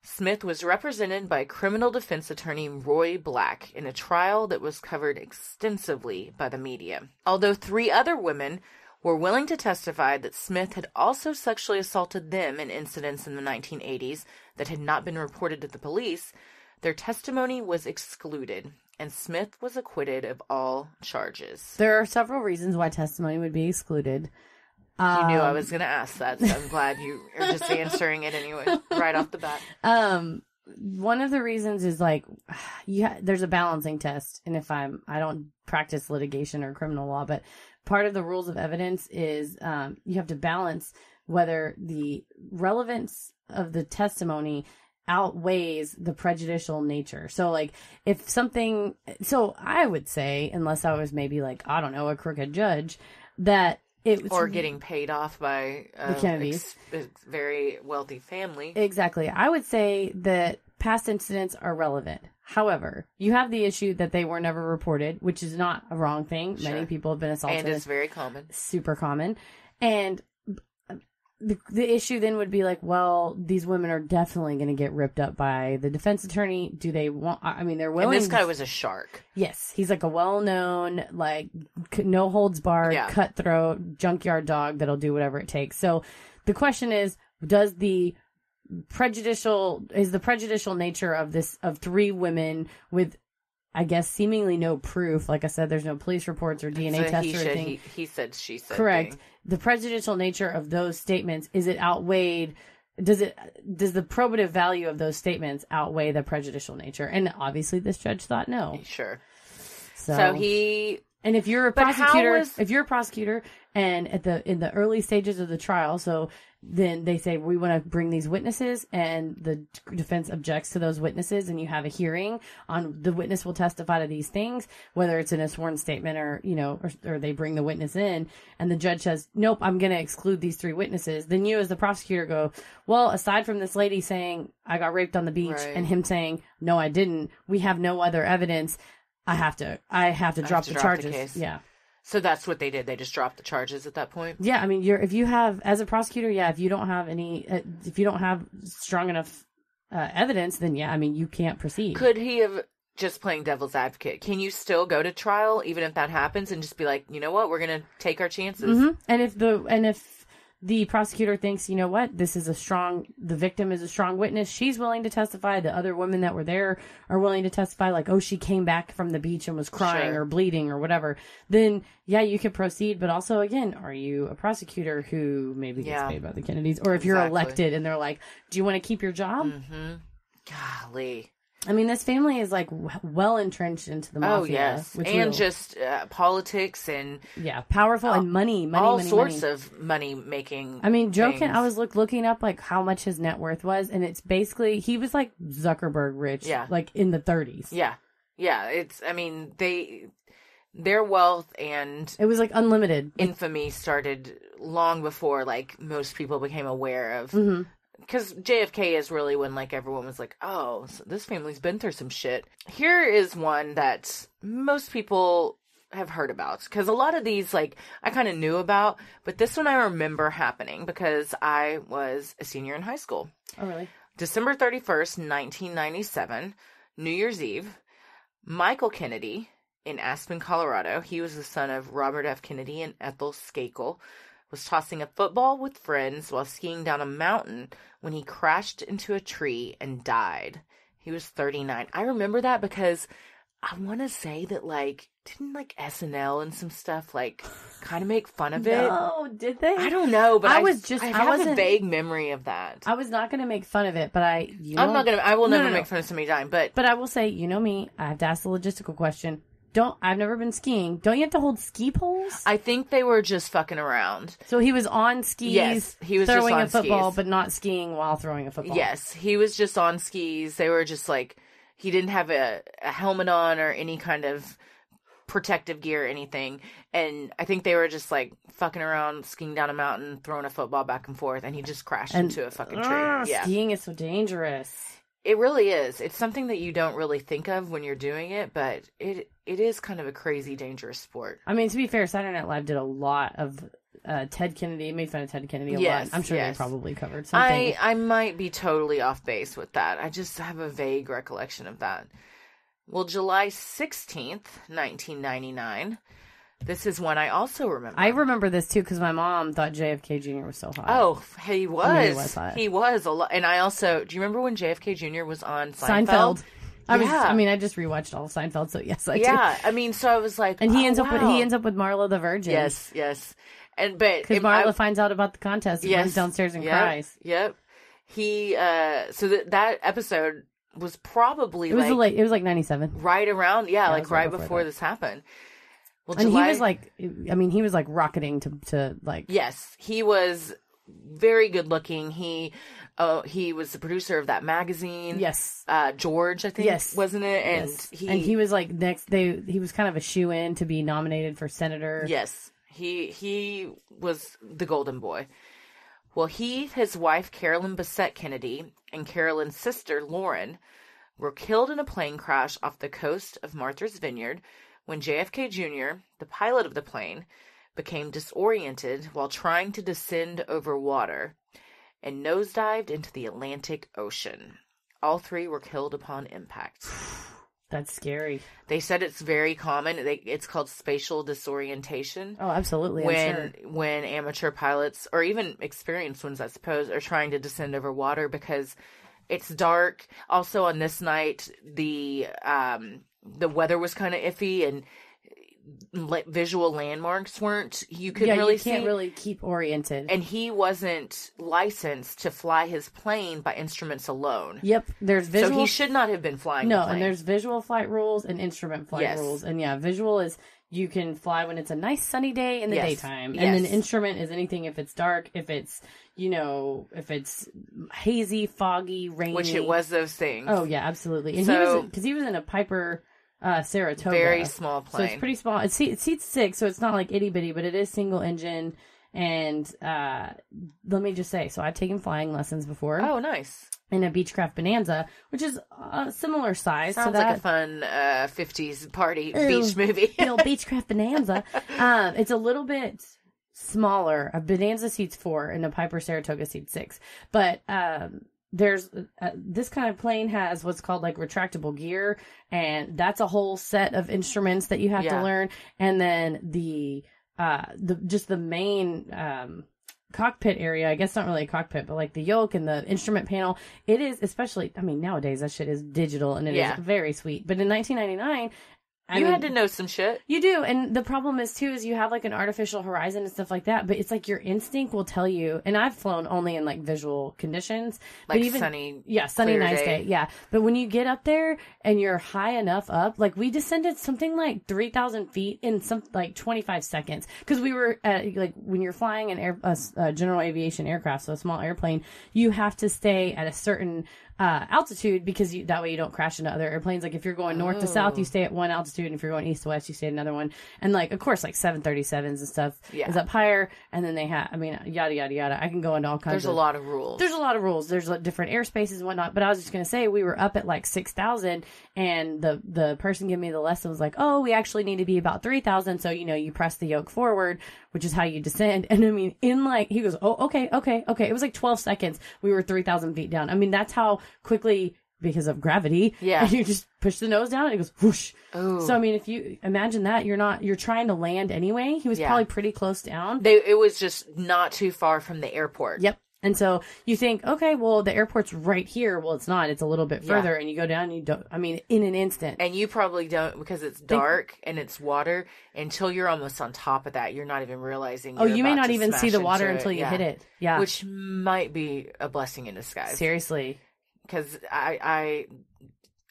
Smith was represented by criminal defense attorney Roy Black in a trial that was covered extensively by the media. Although three other women were willing to testify that Smith had also sexually assaulted them in incidents in the 1980s that had not been reported to the police, their testimony was excluded, and Smith was acquitted of all charges. There are several reasons why testimony would be excluded. You knew I Um, was going to ask that, so I'm glad you are just answering it anyway, right off the bat. Um, one of the reasons is like, you ha- there's a balancing test, and if I'm, I don't practice litigation or criminal law, but part of the rules of evidence is um, you have to balance whether the relevance of the testimony outweighs the prejudicial nature. So like if something so I would say unless I was maybe like I don't know a crooked judge that it Or getting paid off by uh, The Kennedys. ex- a very wealthy family. Exactly. I would say that past incidents are relevant. However, you have the issue that they were never reported, which is not a wrong thing. Many people have been assaulted. and it's very common. super common. And the, the issue then would be like, well, these women are definitely going to get ripped up by the defense attorney. Do they want? I mean, they're And willing. this guy was a shark. yes, he's like a well-known, like no holds barred, Yeah. cutthroat junkyard dog that'll do whatever it takes. So the question is, does the prejudicial is the prejudicial nature of this of three women with I guess seemingly no proof. Like I said, there's no police reports or DNA So tests or should, anything. he, he said, she said. Correct. thing. The prejudicial nature of those statements is it outweighed? Does it does the probative value of those statements outweigh the prejudicial nature? And obviously, this judge thought no. Sure. So, So he and if you're a prosecutor, was- if you're a prosecutor, and at the in the early stages of the trial, so then they say we want to bring these witnesses, and the defense objects to those witnesses, and you have a hearing on the witness will testify to these things, whether it's in a sworn statement or you know, or, or they bring the witness in, and the judge says, nope, I'm going to exclude these three witnesses. Then you, as the prosecutor, go, well, aside from this lady saying I got raped on the beach, Right. and him saying no, I didn't, we have no other evidence. I have to, I have to drop to the drop the charges. case. yeah. So that's what they did. They just dropped the charges at that point. Yeah, I mean, you're if you have as a prosecutor, yeah, if you don't have any, uh, if you don't have strong enough uh, evidence, then yeah, I mean, you can't proceed. Could he have just playing devil's advocate? Can you still go to trial even if that happens and just be like, you know what, we're gonna take our chances? Mhm. And if the and if the prosecutor thinks, you know what, this is a strong, the victim is a strong witness, she's willing to testify. The other women that were there are willing to testify, like, oh, she came back from the beach and was crying Sure. or bleeding or whatever. Then yeah, you could proceed. But also, again, are you a prosecutor who maybe gets Yeah. paid by the Kennedys, or if you're elected and they're like, do you want to keep your job? Mm-hmm. Golly. I mean, this family is like w- well entrenched into the mafia. oh yes, which and just uh, politics and yeah, powerful and money, money, all money, sorts money. of money making. I mean, Joe can. I was look, looking up like how much his net worth was, and it's basically he was like Zuckerberg rich, Yeah. like in the 30s. Yeah, yeah. It's. I mean, they their wealth and It was like unlimited. infamy started long before like most people became aware of. hmm because JFK is really when like everyone was like, oh, so this family's been through some shit. Here is one that most people have heard about because a lot of these like I kind of knew about, but this one I remember happening because I was a senior in high school. Oh, really? December 31st, 1997, New Year's Eve, Michael Kennedy in Aspen, Colorado, he was the son of Robert F. Kennedy and Ethel Skakel, was tossing a football with friends while skiing down a mountain when he crashed into a tree and died. He was 39. I remember that because I want to say that, like, didn't like SNL and some stuff, like, kind of make fun of it? No, did they? I don't know, but I I, was just- I I have a vague memory of that. I was not going to make fun of it, but I. You I'm not gonna. I will No, never no, no. make fun of somebody dying, but But I will say, you know me. I have to ask the logistical question. Don't. I've never been skiing. Don't you have to hold ski poles? I think they were just fucking around. so he was on skis. Yes, he was just throwing on a football, skis. but not skiing while throwing a football. Yes, he was just on skis. They were just like he didn't have a, a helmet on or any kind of protective gear or anything. And I think they were just like fucking around, skiing down a mountain, throwing a football back and forth, and he just crashed And- into a fucking tree. Ugh, yeah, Skiing is so dangerous. It really is. It's something that you don't really think of when you're doing it, but it it is kind of a crazy, dangerous sport. I mean, to be fair, Saturday Night Live did a lot of uh, Ted Kennedy, made fun of Ted Kennedy a Yes, lot. I'm sure yes. they probably covered something. I I might be totally off base with that. I just have a vague recollection of that. Well, July 16th, 1999. This is one I also remember. I remember this too because my mom thought JFK Jr. was so hot. Oh, he was. I mean, he was hot. He was a lot. And I also, do you remember when JFK Jr. was on Seinfeld? Seinfeld. I was. Yeah. I mean, I just rewatched all of Seinfeld, so yes, I do. Yeah, I mean, so I was like, And he oh, ends up with wow. he ends up with Marla the Virgin. Yes, yes. And but because if Marla I- finds out about the contest and runs downstairs and Yep, cries. Yep. He uh so that that episode was probably It was like late. It was like '97, right around yeah, it like right right before before this happened. Well, and July, he was like, I mean, he was like rocketing to to like. yes, he was very good looking. He uh he was the producer of that magazine. Yes. Uh George, I think Yes. wasn't it? And yes. he and he was like next. They he was kind of a shoe in to be nominated for senator. Yes, he he was the golden boy. Well, he, his wife Carolyn Bessette Kennedy, and Carolyn's sister Lauren were killed in a plane crash off the coast of Martha's Vineyard when JFK Jr., the pilot of the plane, became disoriented while trying to descend over water and nosedived into the Atlantic Ocean. All three were killed upon impact. That's scary. They said it's very common. They, it's called spatial disorientation Oh, absolutely. I'm when sure. when amateur pilots or even experienced ones, I suppose, are trying to descend over water because it's dark. Also, on this night, the um, the weather was kind of iffy and eh, like visual landmarks weren't you could yeah, really you can't see. really keep oriented. and he wasn't licensed to fly his plane by instruments alone. yep, there's visual. So he should not have been flying. no, the plane. and there's visual flight rules and instrument flight Yes. rules. And yeah, visual is you can fly when it's a nice sunny day in the Yes. daytime, and then Yes. instrument is anything if it's dark, if it's you know, if it's hazy, foggy, rainy. which it was those things. Oh yeah, absolutely. And he was because he was in a Piper uh, Saratoga, very small plane. So it's pretty small. It, seat, it seats six, so it's not like itty bitty, but it is single engine. And uh, let me just say, so I've taken flying lessons before oh, nice. in a Beechcraft Bonanza, which is a similar size Sounds like a fun uh, 50s party Ew. beach movie. the old Beechcraft Bonanza. Um, it's a little bit smaller. A Bonanza seats four, and a Piper Saratoga seats six. But um, there's uh, this kind of plane has what's called like retractable gear, and that's a whole set of instruments that you have Yeah. to learn. And then the uh, the just the main um, cockpit area. I guess not really a cockpit, but like the yoke and the instrument panel. It is especially. I mean, nowadays that shit is digital and it is Yeah. very sweet. But in 1999. I you mean, had to know some shit. you do, and the problem is too is you have like an artificial horizon and stuff like that, but it's like your instinct will tell you. And I've flown only in like visual conditions, Like but even sunny, yeah, sunny nice day. day. yeah. But when you get up there and you're high enough up, like we descended something like three thousand feet in some like twenty five seconds because we were at like when you're flying an air a general aviation aircraft, so a small airplane, you have to stay at a certain uh, altitude because you, that way you don't crash into other airplanes. Like if you're going north to south, you Oh. stay at one altitude, and if you're going east to west, you stay at another one. And like of course, like seven thirty sevens and stuff Yeah. is up higher, and then they have, I mean, yada yada yada. I can go into all kinds. There's a lot of rules. there's a lot of rules. There's like, different airspaces and whatnot. But I was just gonna say we were up at like six thousand, and the the person giving me the lesson was like, "Oh, we actually need to be about three thousand. So you know, you press the yoke forward, which is how you descend." And I mean, in like he goes, "Oh, okay, okay, okay." It was like twelve seconds. We were three thousand feet down. I mean, that's how quickly because of gravity. Yeah. And you just push the nose down and it goes whoosh. Ooh. So I mean, if you imagine that, you're not you're trying to land anyway. He was Yeah. probably pretty close down. They, it was just not too far from the airport. Yep. And so you think, okay, well, the airport's right here. Well, it's not. It's a little bit Yeah. further, and you go down. And you don't. I mean, in an instant. And you probably don't because it's dark and it's water until you're almost on top of that. You're not even realizing. oh, you may not even see the water until you Yeah. hit it. Yeah. Which might be a blessing in disguise. seriously. Because I, I,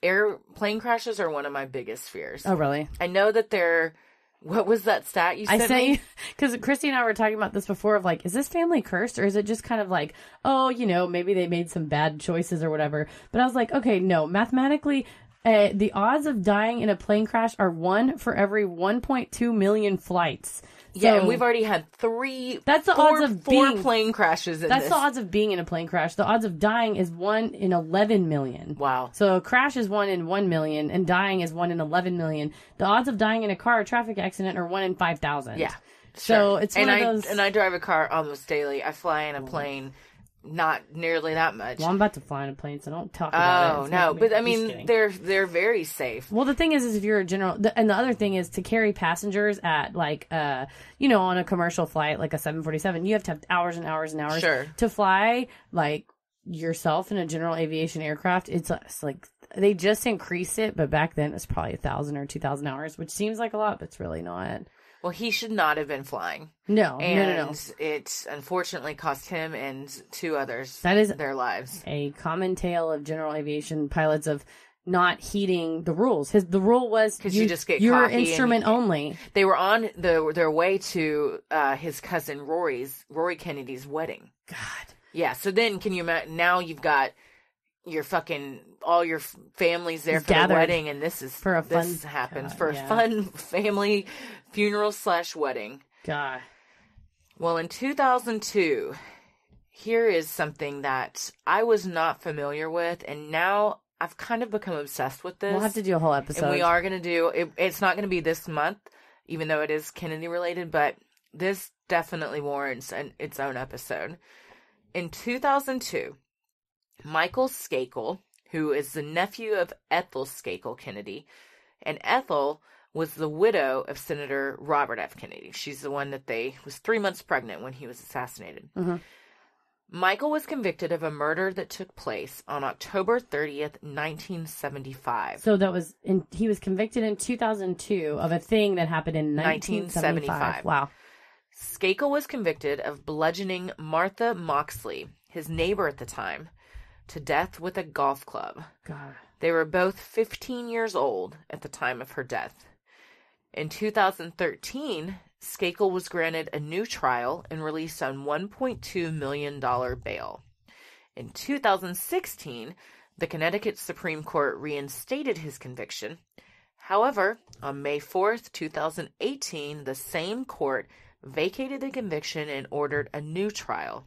airplane crashes are one of my biggest fears. Oh, really? I know that they're. What was that stat you I sent sent me? because Christy and I were talking about this before. Of like, is this family cursed, or is it just kind of like, oh, you know, maybe they made some bad choices or whatever? But I was like, okay, no, mathematically. Uh, the odds of dying in a plane crash are one for every 1.2 million flights. Yeah, So- and we've already had three. That's the four, odds of four being- plane crashes in That's this. the odds of being in a plane crash. The odds of dying is one in 11 million. Wow. So a crash is one in 1 million and dying is one in 11 million. The odds of dying in a car or traffic accident are one in 5,000. Yeah. So sure. it's and of I those- and I drive a car almost daily. I fly in a plane, not nearly that much. Well, I'm about to fly in a plane, so don't talk about it. oh It's no, but I mean they're they're very safe. Well, the thing is, is if you're a general, the, and the other thing is to carry passengers at like, uh, you know, on a commercial flight like a 747, you have to have hours and hours and hours Sure. to fly like yourself in a general aviation aircraft. It's, it's like they just increased it, but back then it was probably a thousand or two thousand hours, which seems like a lot, but it's really not. Well, he should not have been flying, No, and no, no, no. it unfortunately cost him and two others That is their lives. a common tale of general aviation pilots of not heeding the rules. His the rule was because you just get you're instrument you- only. They were on the, their way to uh, his cousin Rory's Rory Kennedy's wedding. God. Yeah, so then can you imagine? Now you've got your fucking all your f- families there for the wedding, and this is for a this fun- happens God, for yeah. a fun family funeral slash wedding. God. Well, in 2002, here is something that I was not familiar with, and now I've kind of become obsessed with this. We'll have to do a whole episode. and we are going to do it, it's not going to be this month even though it is kennedy related but this definitely warrants an, its own episode in 2002 michael skakel who is the nephew of ethel skakel kennedy and ethel was the widow of senator robert f kennedy she's the one that they was three months pregnant when he was assassinated Mhm. michael was convicted of a murder that took place on october 30th 1975 So that was in. He was convicted in 2002 of a thing that happened in 1975. 1975. Wow. Skakel was convicted of bludgeoning Martha Moxley, his neighbor at the time, to death with a golf club. God. They were both 15 years old at the time of her death. In 2013, Skakel was granted a new trial and released on $1.2 million bail. In 2016, the Connecticut Supreme Court reinstated his conviction. However, on May 4th, 2018, the same court vacated the conviction and ordered a new trial.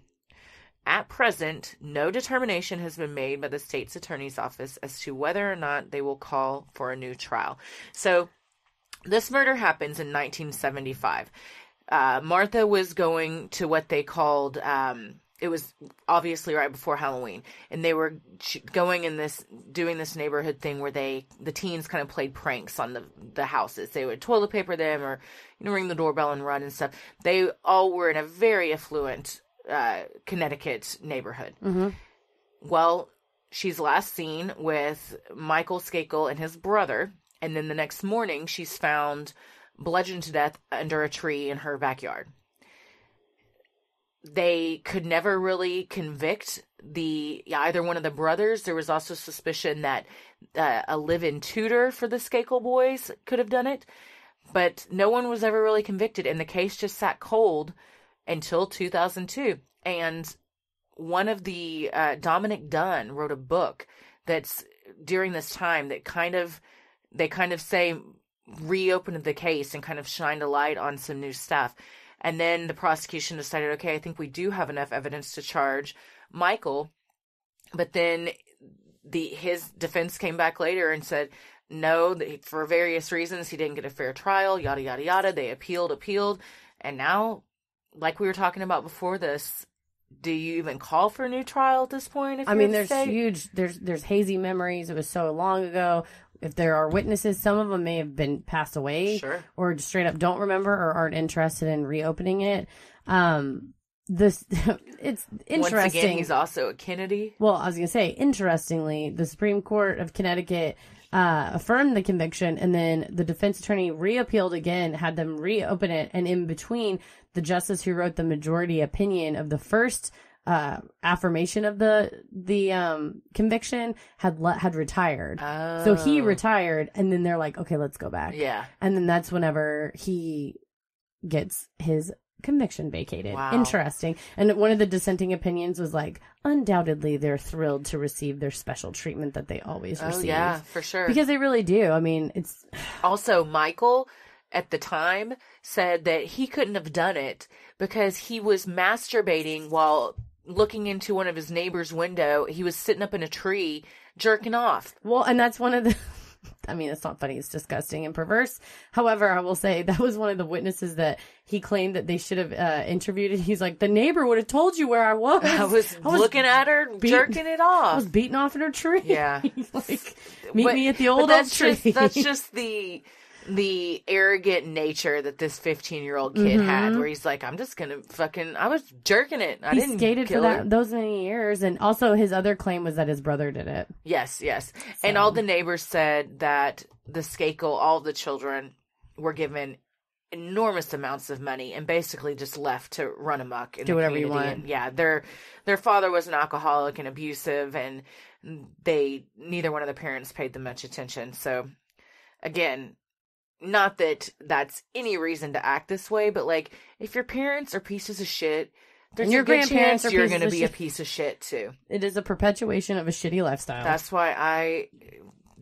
At present, no determination has been made by the state's attorney's office as to whether or not they will call for a new trial. So, this murder happens in 1975. Uh, Martha was going to what they called, um, it was obviously right before Halloween, and they were going in this, doing this neighborhood thing where they, the teens kind of played pranks on the, the houses. They would toilet paper them or, you know, ring the doorbell and run and stuff. They all were in a very affluent, uh, Connecticut neighborhood. Well, she's last seen with Michael Skakel and his brother, and then the next morning she's found bludgeoned to death under a tree in her backyard. They could never really convict the either one of the brothers. There was also suspicion that uh, a live-in tutor for the Skakel boys could have done it, but no one was ever really convicted, and the case just sat cold until 2002. And one of the uh, Dominick Dunne wrote a book that's during this time that kind of they kind of say reopened the case and kind of shined a light on some new stuff. And then the prosecution decided, okay, I think we do have enough evidence to charge Michael. But then the his defense came back later and said no, for various reasons he didn't get a fair trial. Yada yada yada. They appealed, appealed, and now, like we were talking about before this, do you even call for a new trial at this point? If I mean, there's state? huge. There's there's hazy memories. It was so long ago. If there are witnesses, some of them may have been passed away, Sure. or just straight up don't remember or aren't interested in reopening it. Um, this it's interesting. Once again, he's also a Kennedy. Well, I was going to say, interestingly, the Supreme Court of Connecticut uh, affirmed the conviction, and then the defense attorney reappealed again, had them reopen it, and in between, the justice who wrote the majority opinion of the first uh, affirmation of the the um, conviction had le- had retired. So he Oh. retired, and then they're like, okay, let's go back. Yeah. And then that's whenever he gets his conviction vacated. Wow. Interesting. And one of the dissenting opinions was like, undoubtedly they're thrilled to receive their special treatment that they always Oh receive. yeah, for sure. Because they really do. I mean, it's Also, Michael at the time said that he couldn't have done it because he was masturbating while looking into one of his neighbor's window. He was sitting up in a tree jerking off. well, and that's one of the I mean, it's not funny, it's disgusting and perverse. However, I will say that was one of the witnesses that he claimed that they should have uh, interviewed. He's like, the neighbor would have told you where I was. I was, looking at her jerking it off. I was beating off in her tree. Yeah. like, meet But- me at the old oak tree. Just, that's just the the arrogant nature that this 15 year old kid had, where he's like, I'm just gonna fucking, I was jerking it. I Mm-hmm. he didn't skated for that those many years, and also his other claim was that his brother did it. Yes, yes. And all the neighbors said that the Skakel, all the children, were given enormous amounts of money and basically just left to run amok and Do whatever you want. yeah, their their father was an alcoholic and abusive, and they neither one of the parents paid them much attention. So, again, not that that's any reason to act this way, but like if your parents are pieces of shit. There's your grandparents chance you're going to be a piece of shit too. It is a perpetuation of a shitty lifestyle. That's why I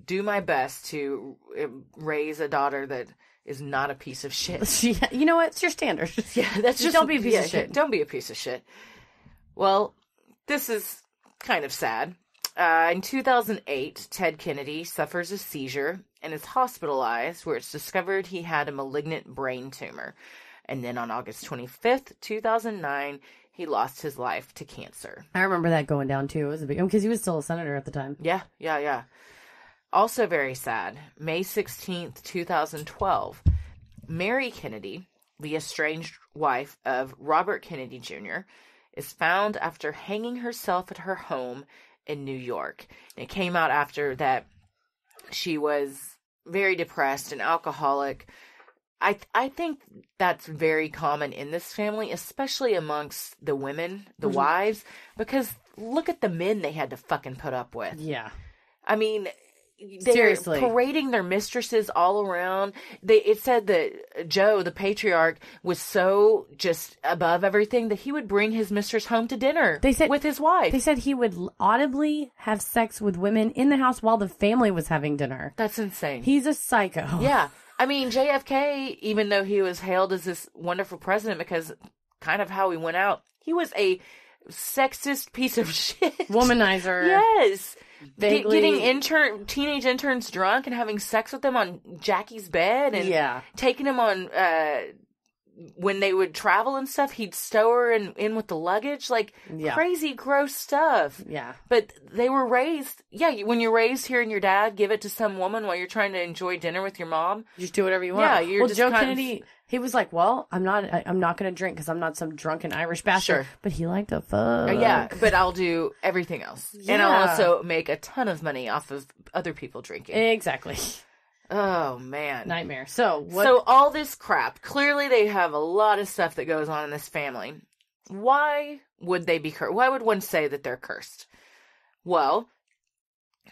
do my best to uh, raise a daughter that is not a piece of shit. she, you know what? It's your standard. Yeah, that's Just just don't be a piece of shit. Don't be a piece of shit. Well, this is kind of sad. Uh, in 2008, Ted Kennedy suffers a seizure and is hospitalized, where it's discovered he had a malignant brain tumor. And then on August 25th, 2009, he lost his life to cancer. I remember that going down too. It was a big because he was still a senator at the time. Yeah, yeah, yeah. Also very sad. May 16th, 2012. Mary Kennedy, the estranged wife of Robert Kennedy Jr., is found after hanging herself at her home in New York. And it came out after that she was very depressed and alcoholic. I I think that's very common in this family, especially amongst the women, the mm-hmm. wives, because look at the men they had to fucking put up with. Yeah. I mean, they're Seriously. parading their mistresses all around. They it said that Joe, the patriarch, was so just above everything that he would bring his mistress home to dinner. They said- with his wife. They said he would audibly have sex with women in the house while the family was having dinner. That's insane. He's a psycho. yeah, I mean JFK, even though he was hailed as this wonderful president because kind of how he went out, he was a sexist piece of shit. Womanizer. Yes. Vaguely- getting intern teenage interns drunk and having sex with them on Jackie's bed and Yeah. taking them on uh when they would travel and stuff, he'd stow her in, in with the luggage, like Yeah. crazy gross stuff. Yeah. But they were raised, yeah. When you're raised hearing your dad give it to some woman while you're trying to enjoy dinner with your mom, Just do whatever you want. Yeah, you're well, just Joe kind of- Kennedy. He was like, "Well, I'm not. I, I'm not going to drink because I'm not some drunken Irish bastard." Sure. But he liked to fuck. Yeah. But I'll do everything else, and I'll also make a ton of money off of other people drinking. Exactly. oh man, Nightmare. So what? So all this crap, clearly they have a lot of stuff that goes on in this family. Why would they be cursed? Why would one say that they're cursed? Well,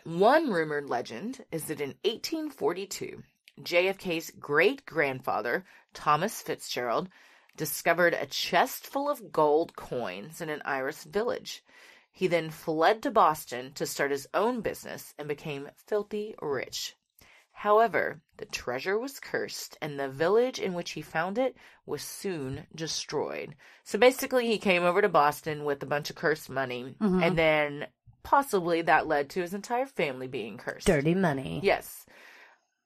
one rumored legend is that in 1842, JFK's great grandfather, Thomas Fitzgerald, discovered a chest full of gold coins in an Irish village. He then fled to Boston to start his own business and became filthy rich. However, the treasure was cursed, and the village in which he found it was soon destroyed. So basically, he came over to Boston with a bunch of cursed money, mm-hmm. and then possibly that led to his entire family being cursed. dirty money. Yes.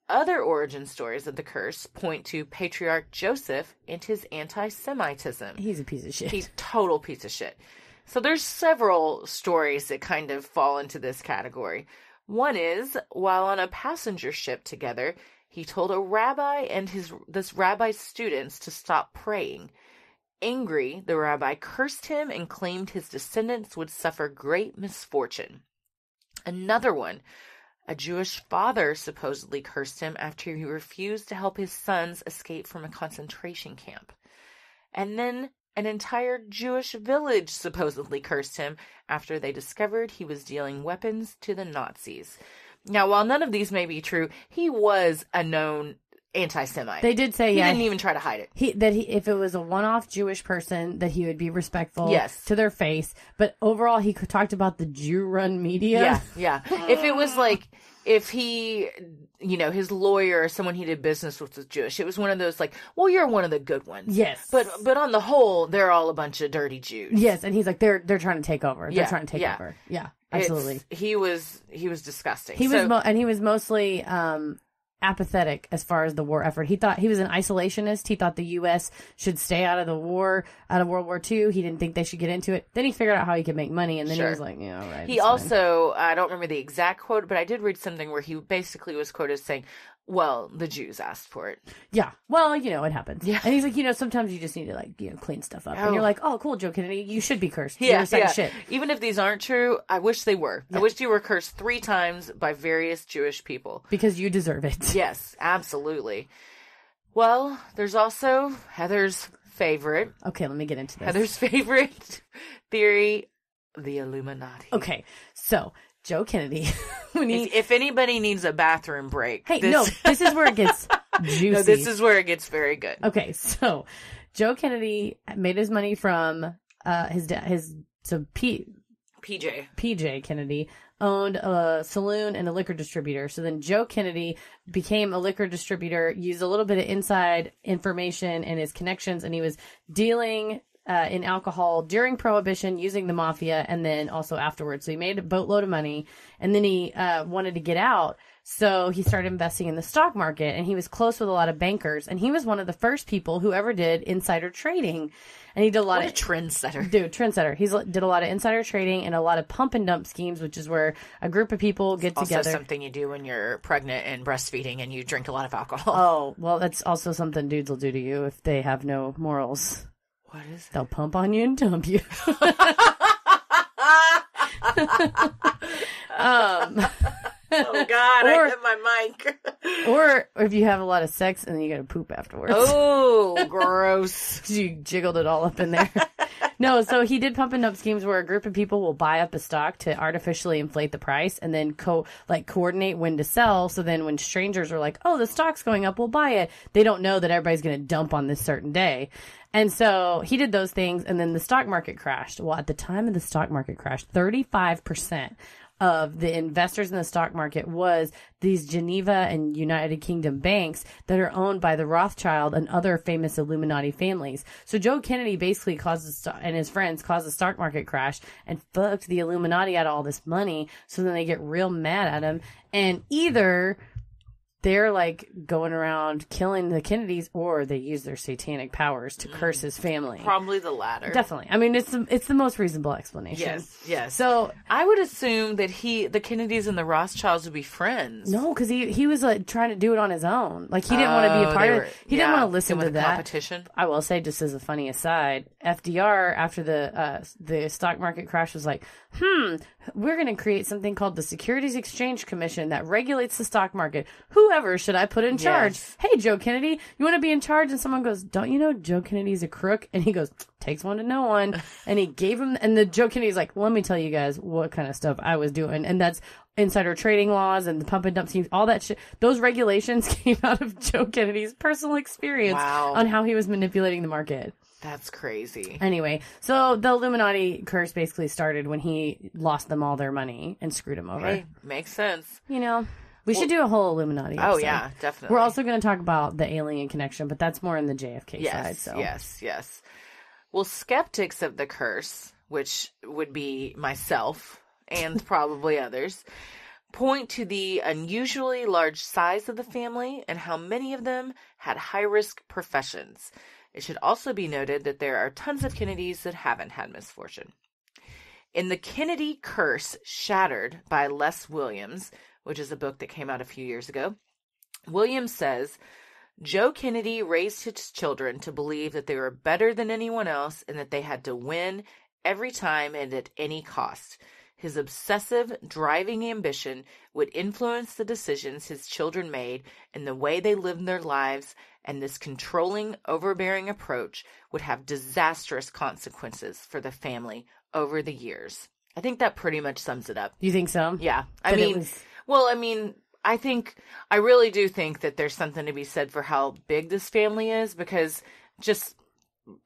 Other origin stories of the curse point to Patriarch Joseph and his anti Semitism. He's a piece of shit. He's total piece of shit. So there's several stories that kind of fall into this category. One is while on a passenger ship together, he told a rabbi and his this rabbi's students to stop praying. Angry, the rabbi cursed him and claimed his descendants would suffer great misfortune. Another one, a Jewish father supposedly cursed him after he refused to help his sons escape from a concentration camp. And then an entire Jewish village supposedly cursed him after they discovered he was dealing weapons to the Nazis. Now, while none of these may be true, he was a known anti Semite. They did say, he yeah, didn't even try to hide it. he that he if it was a one-off Jewish person that he would be respectful Yes. to their face, but overall he could- talked about the Jew-run media. Yeah, yeah. If it was like, if he, you know, his lawyer or someone he did business with was Jewish, it was one of those like, well, you're one of the good ones. Yes. But but on the whole, they're all a bunch of dirty Jews. Yes, and he's like they're they're trying to take over. They're Yeah, trying to take yeah. over. Yeah, It's- absolutely. he was he was disgusting. He So- was mo- and he was mostly um apathetic as far as the war effort. He thought he was an isolationist. He thought the U.S. should stay out of the war, out of World War II. He didn't think they should get into it. Then he figured out how he could make money, and then Sure. he was like, "Yeah, all right." He it's fine." also, I don't remember the exact quote, but I did read something where he basically was quoted as saying, "Well, the Jews asked for it." yeah. Well, you know, it happens. Yeah. and he's like, you know, sometimes you just need to like you know clean stuff up, and Oh. you're like, "Oh, cool, Joe Kennedy, you should be cursed. Yeah, you're yeah. shit." Even if these aren't true, I wish they were. I wish you were cursed three times by various Jewish people. Because you deserve it. Yes, absolutely. Well, there's also Heather's favorite, Okay, let me get into this. Heather's favorite theory, the Illuminati. Okay, so Joe Kennedy, when he If, if anybody needs a bathroom break, hey this, no, this is where it gets juicy. no, this is where it gets very good. Okay, so Joe Kennedy made his money from uh his dad his so P, PJ. PJ Kennedy owned a saloon and a liquor distributor. So then Joe Kennedy became a liquor distributor, used a little bit of inside information and his connections and he was dealing uh, in alcohol during Prohibition using the mafia and then also afterwards. So he made a boatload of money and then he uh, wanted to get out. So he started investing in the stock market and he was close with a lot of bankers and he was one of the first people who ever did insider trading. And he did a lot What a of trendsetter. dude trendsetter. He's did a lot of insider trading and a lot of pump and dump schemes, which is where a group of people get Also together. something you do when you're pregnant and breastfeeding and you drink a lot of alcohol. Oh, well, that's also something dudes will do to you if they have no morals. What is it? They'll pump on you and dump you. um, Oh God, Or- I hit my mic. or if you have a lot of sex and then you gotta poop afterwards. oh, gross. you jiggled it all up in there. no, so he did pump and dump schemes where a group of people will buy up a stock to artificially inflate the price and then co like coordinate when to sell. So then when strangers are like, "Oh, the stock's going up, we'll buy it," they don't know that everybody's going to dump on this certain day. And so he did those things, and then the stock market crashed. Well, at the time of the stock market crash, thirty five percent of the investors in the stock market was these Geneva and United Kingdom banks that are owned by the Rothschild and other famous Illuminati families. So Joe Kennedy basically caused sto- and his friends caused the stock market crash and fucked the Illuminati out of all this money. So then they get real mad at him and either they're like going around killing the Kennedys or they use their satanic powers to curse his family. Probably the latter. Definitely. I mean, it's the, it's the most reasonable explanation. Yes, yes. So I would assume that he, the Kennedys and the Rothschilds would be friends. No, because he he was like trying to do it on his own. Like he didn't want to be Oh, a part they of were- it. He yeah, didn't want to listen with to the that. competition. I will say, just as a funny aside, FDR after the uh, the stock market crash was like, "Hmm, we're going to create something called the Securities Exchange Commission that regulates the stock market. Whoever should I put in charge? Yes. Hey, Joe Kennedy, you want to be in charge?" And someone goes, "Don't you know Joe Kennedy's a crook?" And he goes, "Takes one to know one." and he gave him, and the Joe Kennedy's like, "Let me tell you guys what kind of stuff I was doing," and that's insider trading laws and the pump and dump schemes, all that shit. Those regulations came out of Joe Kennedy's personal experience Wow. on how he was manipulating the market. That's crazy. Anyway, so the Illuminati curse basically started when he lost them all their money and screwed them over. Hey, makes sense. You know, we should do a whole Illuminati. Oh yeah, definitely. We're also going to talk about the alien connection, but that's more in the JFK yes, side. So yes, yes. Well, skeptics of the curse, which would be myself and probably others, point to the unusually large size of the family and how many of them had high risk professions. It should also be noted that there are tons of Kennedys that haven't had misfortune. In The Kennedy Curse Shattered by Les Williams, which is a book that came out a few years ago, Williams says Joe Kennedy raised his children to believe that they were better than anyone else and that they had to win every time and at any cost. His obsessive, driving ambition would influence the decisions his children made and the way they lived their lives, and this controlling, overbearing approach would have disastrous consequences for the family over the years. I think that pretty much sums it up. you think so? Yeah. I it mean, was- well, I mean, I think, I really do think that there's something to be said for how big this family is because just,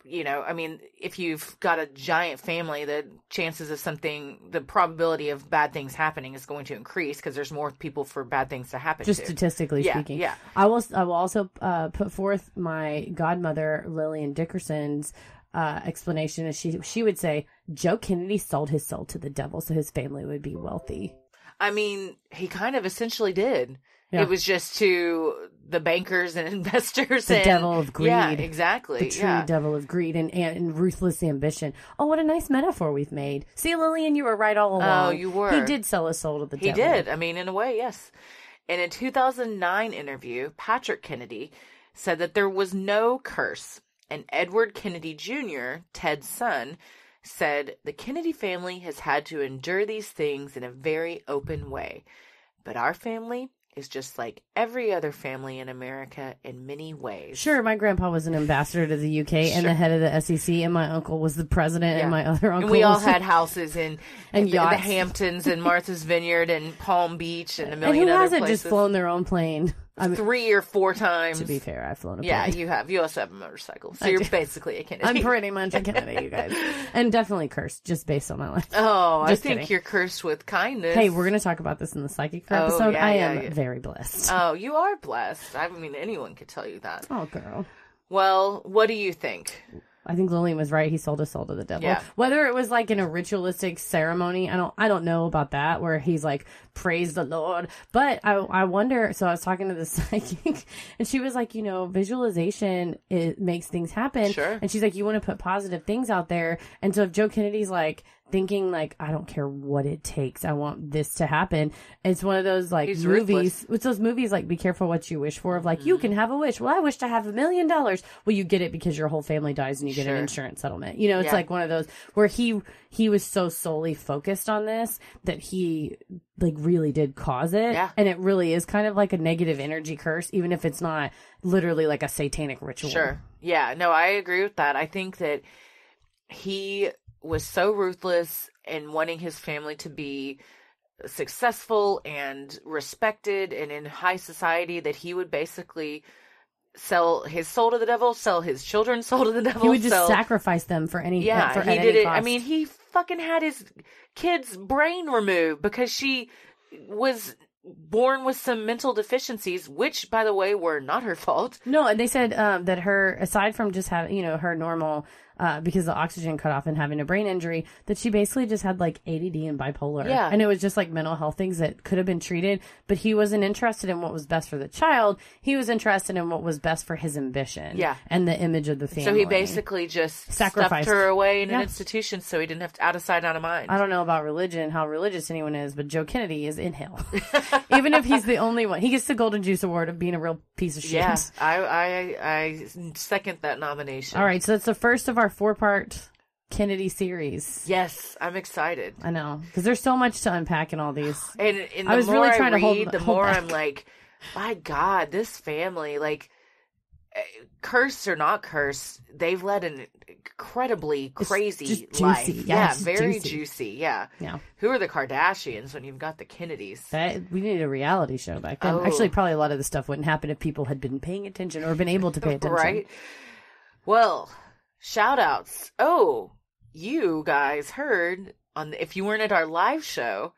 you know, I mean, if you've got a giant family, the chances of something, the probability of bad things happening is going to increase because there's more people for bad things to happen Just to. statistically Yeah, speaking, yeah. I will. I will also uh, put forth my godmother Lillian Dickerson's uh, explanation. Is she she would say Joe Kennedy sold his soul to the devil so his family would be wealthy. I mean, he kind of essentially did. Yeah. It was just to the bankers and investors. The and, devil of Yeah, greed. exactly. The true yeah. devil of greed and, and ruthless ambition. Oh, what a nice metaphor we've made. See, Lillian, you were right all oh, along. Oh, you were. He did sell his soul to the He devil. He did. I mean, in a way, yes. In a 2009 interview, Patrick Kennedy said that there was no curse, and Edward Kennedy Jr., Ted's son, said the Kennedy family has had to endure these things in a very open way. But our family is just like every other family in America in many ways. Sure, my grandpa was an ambassador to the UK and the head of the SEC, and my uncle was the president, Yeah. and my other uncle And we all was- had houses in And the, the yachts. Hamptons and Martha's Vineyard and Palm Beach and a And million who other hasn't places. just flown their own plane? I mean, three or four times. to be fair, I've flown a plane. Yeah, you have. You also have a motorcycle, so I you're do. basically a Kennedy. I'm pretty much a Kennedy, you guys, and definitely cursed just based on my life. Oh, I think kidding. you're cursed with kindness. Hey, we're gonna talk about this in the psychic Oh, episode. yeah, I yeah, am yeah. very blessed. Oh, you are blessed. I mean, anyone could tell you that. oh, girl. Well, what do you think? I think Lillian was right. He sold his soul to the devil. Yeah. Whether it was like in a ritualistic ceremony, I don't, I don't know about that. Where he's like, "Praise the Lord," but I, I wonder. So I was talking to the psychic, and she was like, you know, visualization it makes things happen. Sure. And she's like, you want to put positive things out there. And so if Joe Kennedy's like thinking like, I don't care what it takes, I want this to happen. It's one of those like He's movies. Mm-hmm. It's those movies like Be Careful What You Wish For. Of like, you can have a wish. Well, I wish to have a million dollars. Well, you get it because your whole family dies and you get Sure. an insurance settlement. You know, it's Yeah. like one of those where he he was so solely focused on this that he like really did cause it. Yeah. And it really is kind of like a negative energy curse, even if it's not literally like a satanic ritual. Sure. Yeah, no, I agree with that. I think that he was so ruthless in wanting his family to be successful and respected and in high society that he would basically sell his soul to the devil, sell his children's soul to the devil. He would just sell- sacrifice them for any Yeah, for he did it. I mean, he fucking had his kid's brain removed because she was born with some mental deficiencies, which, by the way, were not her fault. No, and they said um, that her, aside from just having, you know, her normal, uh, because the oxygen cut off and having a brain injury, that she basically just had like ADD and bipolar. Yeah. And it was just like mental health things that could have been treated, but he wasn't interested in what was best for the child. He was interested in what was best for his ambition. Yeah. And the image of the family. So he basically just Sacrificed. stuffed her away in Yeah. an institution so he didn't have to out of sight, out of mind. I don't know about religion, how religious anyone is, but Joe Kennedy is in hell. Even if he's the only one. He gets the Golden Juice Award of being a real piece of shit. yeah, I, I I second that nomination. All right, so that's the first of our four part Kennedy series. Yes, I'm excited. I know because there's so much to unpack in all these. And, and the I was more really trying I to hold- read, the hold more back. I'm like, my God, this family, like, eh, cursed or not cursed, they've led an incredibly crazy juicy. life. Yeah, Yeah, very juicy. juicy. Yeah. Yeah, Who are the Kardashians when you've got the Kennedys? that we needed a reality show back then. Oh. Actually, probably a lot of the stuff wouldn't happen if people had been paying attention or been able to pay attention. Right? Well, shout outs. Oh, you guys heard on the, if you weren't at our live show,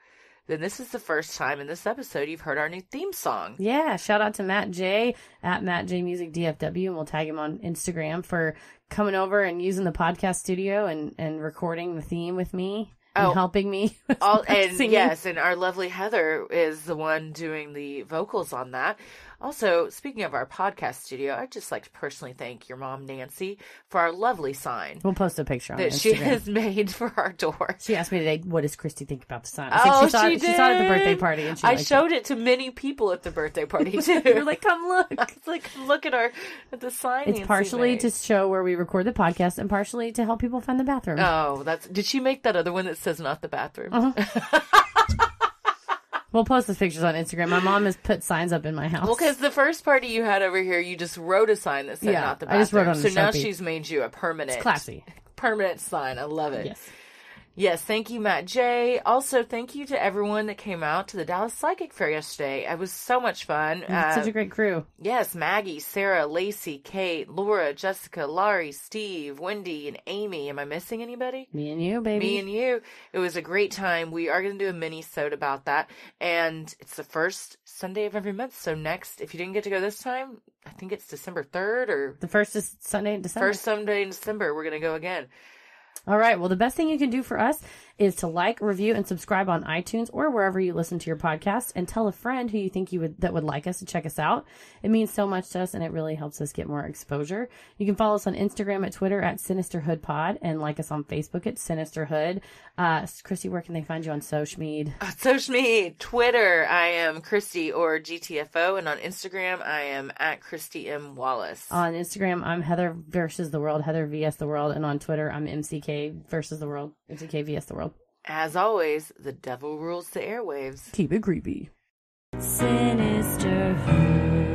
then this is the first time in this episode you've heard our new theme song. Yeah, shout out to Matt J at Matt J Music DFW, and we'll tag him on Instagram for coming over and using the podcast studio and and recording the theme with me and Oh. helping me. All and singing. yes, and our lovely Heather is the one doing the vocals on that. Also, speaking of our podcast studio, I'd just like to personally thank your mom Nancy for our lovely sign we'll post a picture on that Instagram. she has made for our door. She asked me today, "What does Christy think about the sign?" I Oh, she saw, she it, she saw it at the birthday party, and she I liked it. showed it to many people at the birthday party too. You're like, "Come look." It's like look at our at the sign. It's Nancy partially made. to show where we record the podcast, and partially to help people find the bathroom. Oh, that's did she make that other one that says not the bathroom? Uh-huh. We'll post those pictures on Instagram. My mom has put signs up in my house. Well, because the first party you had over here, you just wrote a sign that said Yeah, not the I just wrote on a so now Sharpie. she's made you a permanent, it's classy. permanent sign. I love it. Yes. Yes, thank you, Matt J. Also, thank you to everyone that came out to the Dallas Psychic Fair yesterday. It was so much fun. Uh, such a great crew. Yes, Maggie, Sarah, Lacey, Kate, Laura, Jessica, Laurie, Steve, Wendy, and Amy. Am I missing anybody? Me and you, baby. Me and you. It was a great time. We are going to do a mini sode about that. And it's the first Sunday of every month. So next, if you didn't get to go this time, I think it's December 3rd or the first is Sunday in December. first Sunday in December. We're going to go again. All right. Well, the best thing you can do for us is to like, review, and subscribe on iTunes or wherever you listen to your podcast, and tell a friend who you think you would that would like us to check us out. It means so much to us, and it really helps us get more exposure. You can follow us on Instagram at Twitter at Sinisterhood Pod, and like us on Facebook at Sinisterhood. Uh, Chrissy, where can they find you on social media? Social media, Twitter, I am Christy or GTFO. And on Instagram, I am at Christy M. Wallace. On Instagram, I'm Heather versus the world, Heather vs the world, and on Twitter, I'm MCK versus the world, MCK vs the world. As always, the devil rules the airwaves. Keep it creepy. Sinisterhood.